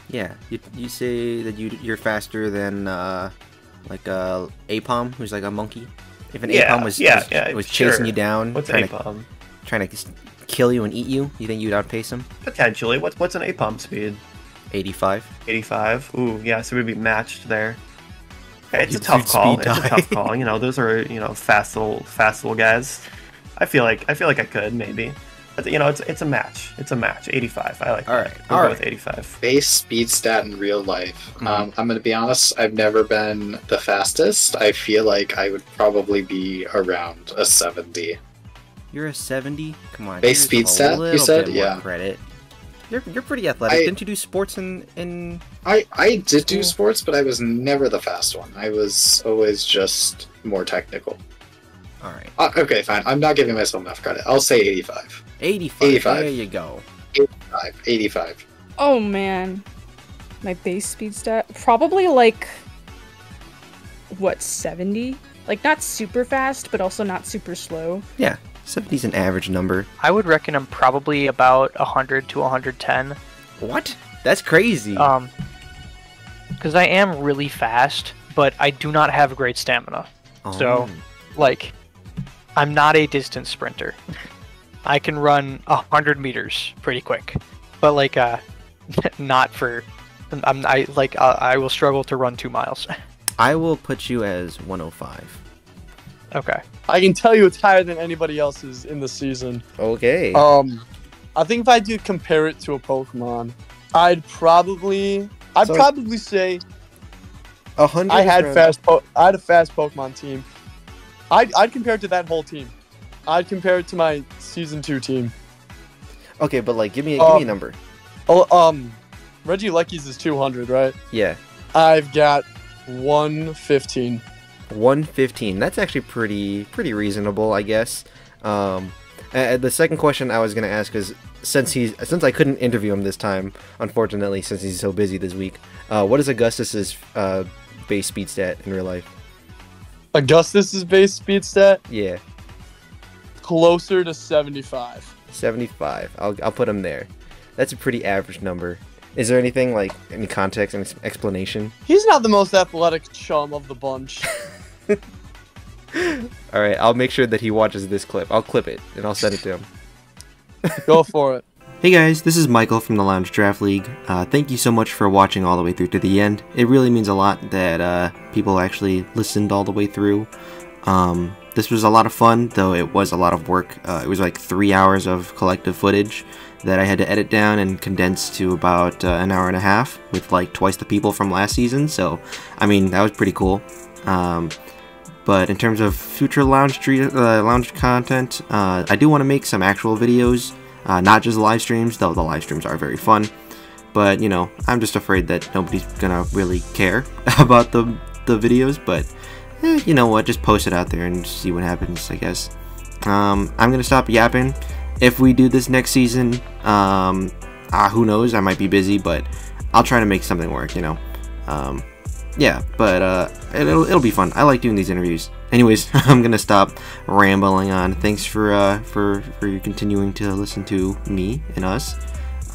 yeah. You, you say that you you're faster than uh, like uh, Aipom, who's like a monkey. If an Yeah, Aipom was yeah, was, yeah, was sure. chasing you down, What's trying Aipom? to trying to kill you and eat you, you think you'd outpace him? Potentially. What's what's an Aipom speed? 85. 85. Ooh, yeah, so we'd be matched there. It's You a tough call. It's a tough call. You know, those are you know fast little fast little guys. I feel like I feel like I could maybe. But, you know, it's it's a match. It's a match. 85. I like. All that. right, We'll all go right. with 85. Base speed stat in real life. Mm-hmm. Um, I'm going to be honest, I've never been the fastest. I feel like I would probably be around a 70. You're a 70. Come on. Base speed stat, you said? Yeah. Credit. You're you're pretty athletic. I- Didn't you do sports in in? I, I did do sports, but I was never the fast one. I was always just more technical. All right. Uh, okay, fine. I'm not giving myself enough credit. I'll say 85. 85. 85. There you go. 85. 85. Oh man. My base speed stat probably like what, 70? Like not super fast, but also not super slow. Yeah. 70's an average number. I would reckon I'm probably about 100 to 110. What? That's crazy. Um, because I am really fast, but I do not have great stamina. So, Oh. like, I'm not a distance sprinter. [laughs] I can run a hundred meters pretty quick, but like, uh, [laughs] not for. I'm I like uh, I will struggle to run two miles. [laughs] I will put you as 105. okay. I can tell you it's higher than anybody else's in the season. Okay. Um, I think if I do compare it to a Pokemon, I'd probably, I'd So- probably say A hundred. I had fast, po- I had a fast Pokemon team. I'd, I'd compare it to that whole team. I'd compare it to my season two team. Okay, but like, give me give me a Um, number. Oh, um, Regieleki's is 200, right? Yeah. I've got 115. 115. That's actually pretty pretty reasonable, I guess. Um, uh, the second question I was gonna ask is since he's since I couldn't interview him this time, unfortunately, since he's so busy this week. Uh, what is Augustus's uh, base speed stat in real life? Augustus's base speed stat Yeah, closer to 75. 75. I'll I'll put him there. That's a pretty average number. Is there anything like any context, any explanation? He's not the most athletic chum of the bunch. [laughs] All right, I'll make sure that he watches this clip. I'll clip it and I'll send it to him. [laughs] Go for it. Hey guys, this is Michael from the Lounge Draft League. Uh, thank you so much for watching all the way through to the end. It really means a lot that uh, people actually listened all the way through. Um, this was a lot of fun, though it was a lot of work. Uh, it was like three hours of collective footage that I had to edit down and condense to about uh, an hour and a half with like twice the people from last season. So, I mean, that was pretty cool. Um, but in terms of future lounge tre- uh, lounge content, uh, I do want to make some actual videos, uh, not just live streams. Though the live streams are very fun. But you know, I'm just afraid that nobody's gonna really care [laughs] about the the videos. But eh, you know what? Just post it out there and see what happens. I guess. Um, I'm gonna stop yapping. If we do this next season, um, ah, who knows? I might be busy, but I'll try to make something work. You know. Um, yeah, but uh, it'll, it'll be fun. I like doing these interviews. Anyways, [laughs] I'm gonna stop rambling on. Thanks for uh, for for continuing to listen to me and us.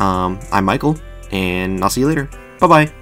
Um, I'm Michael, and I'll see you later. Bye bye.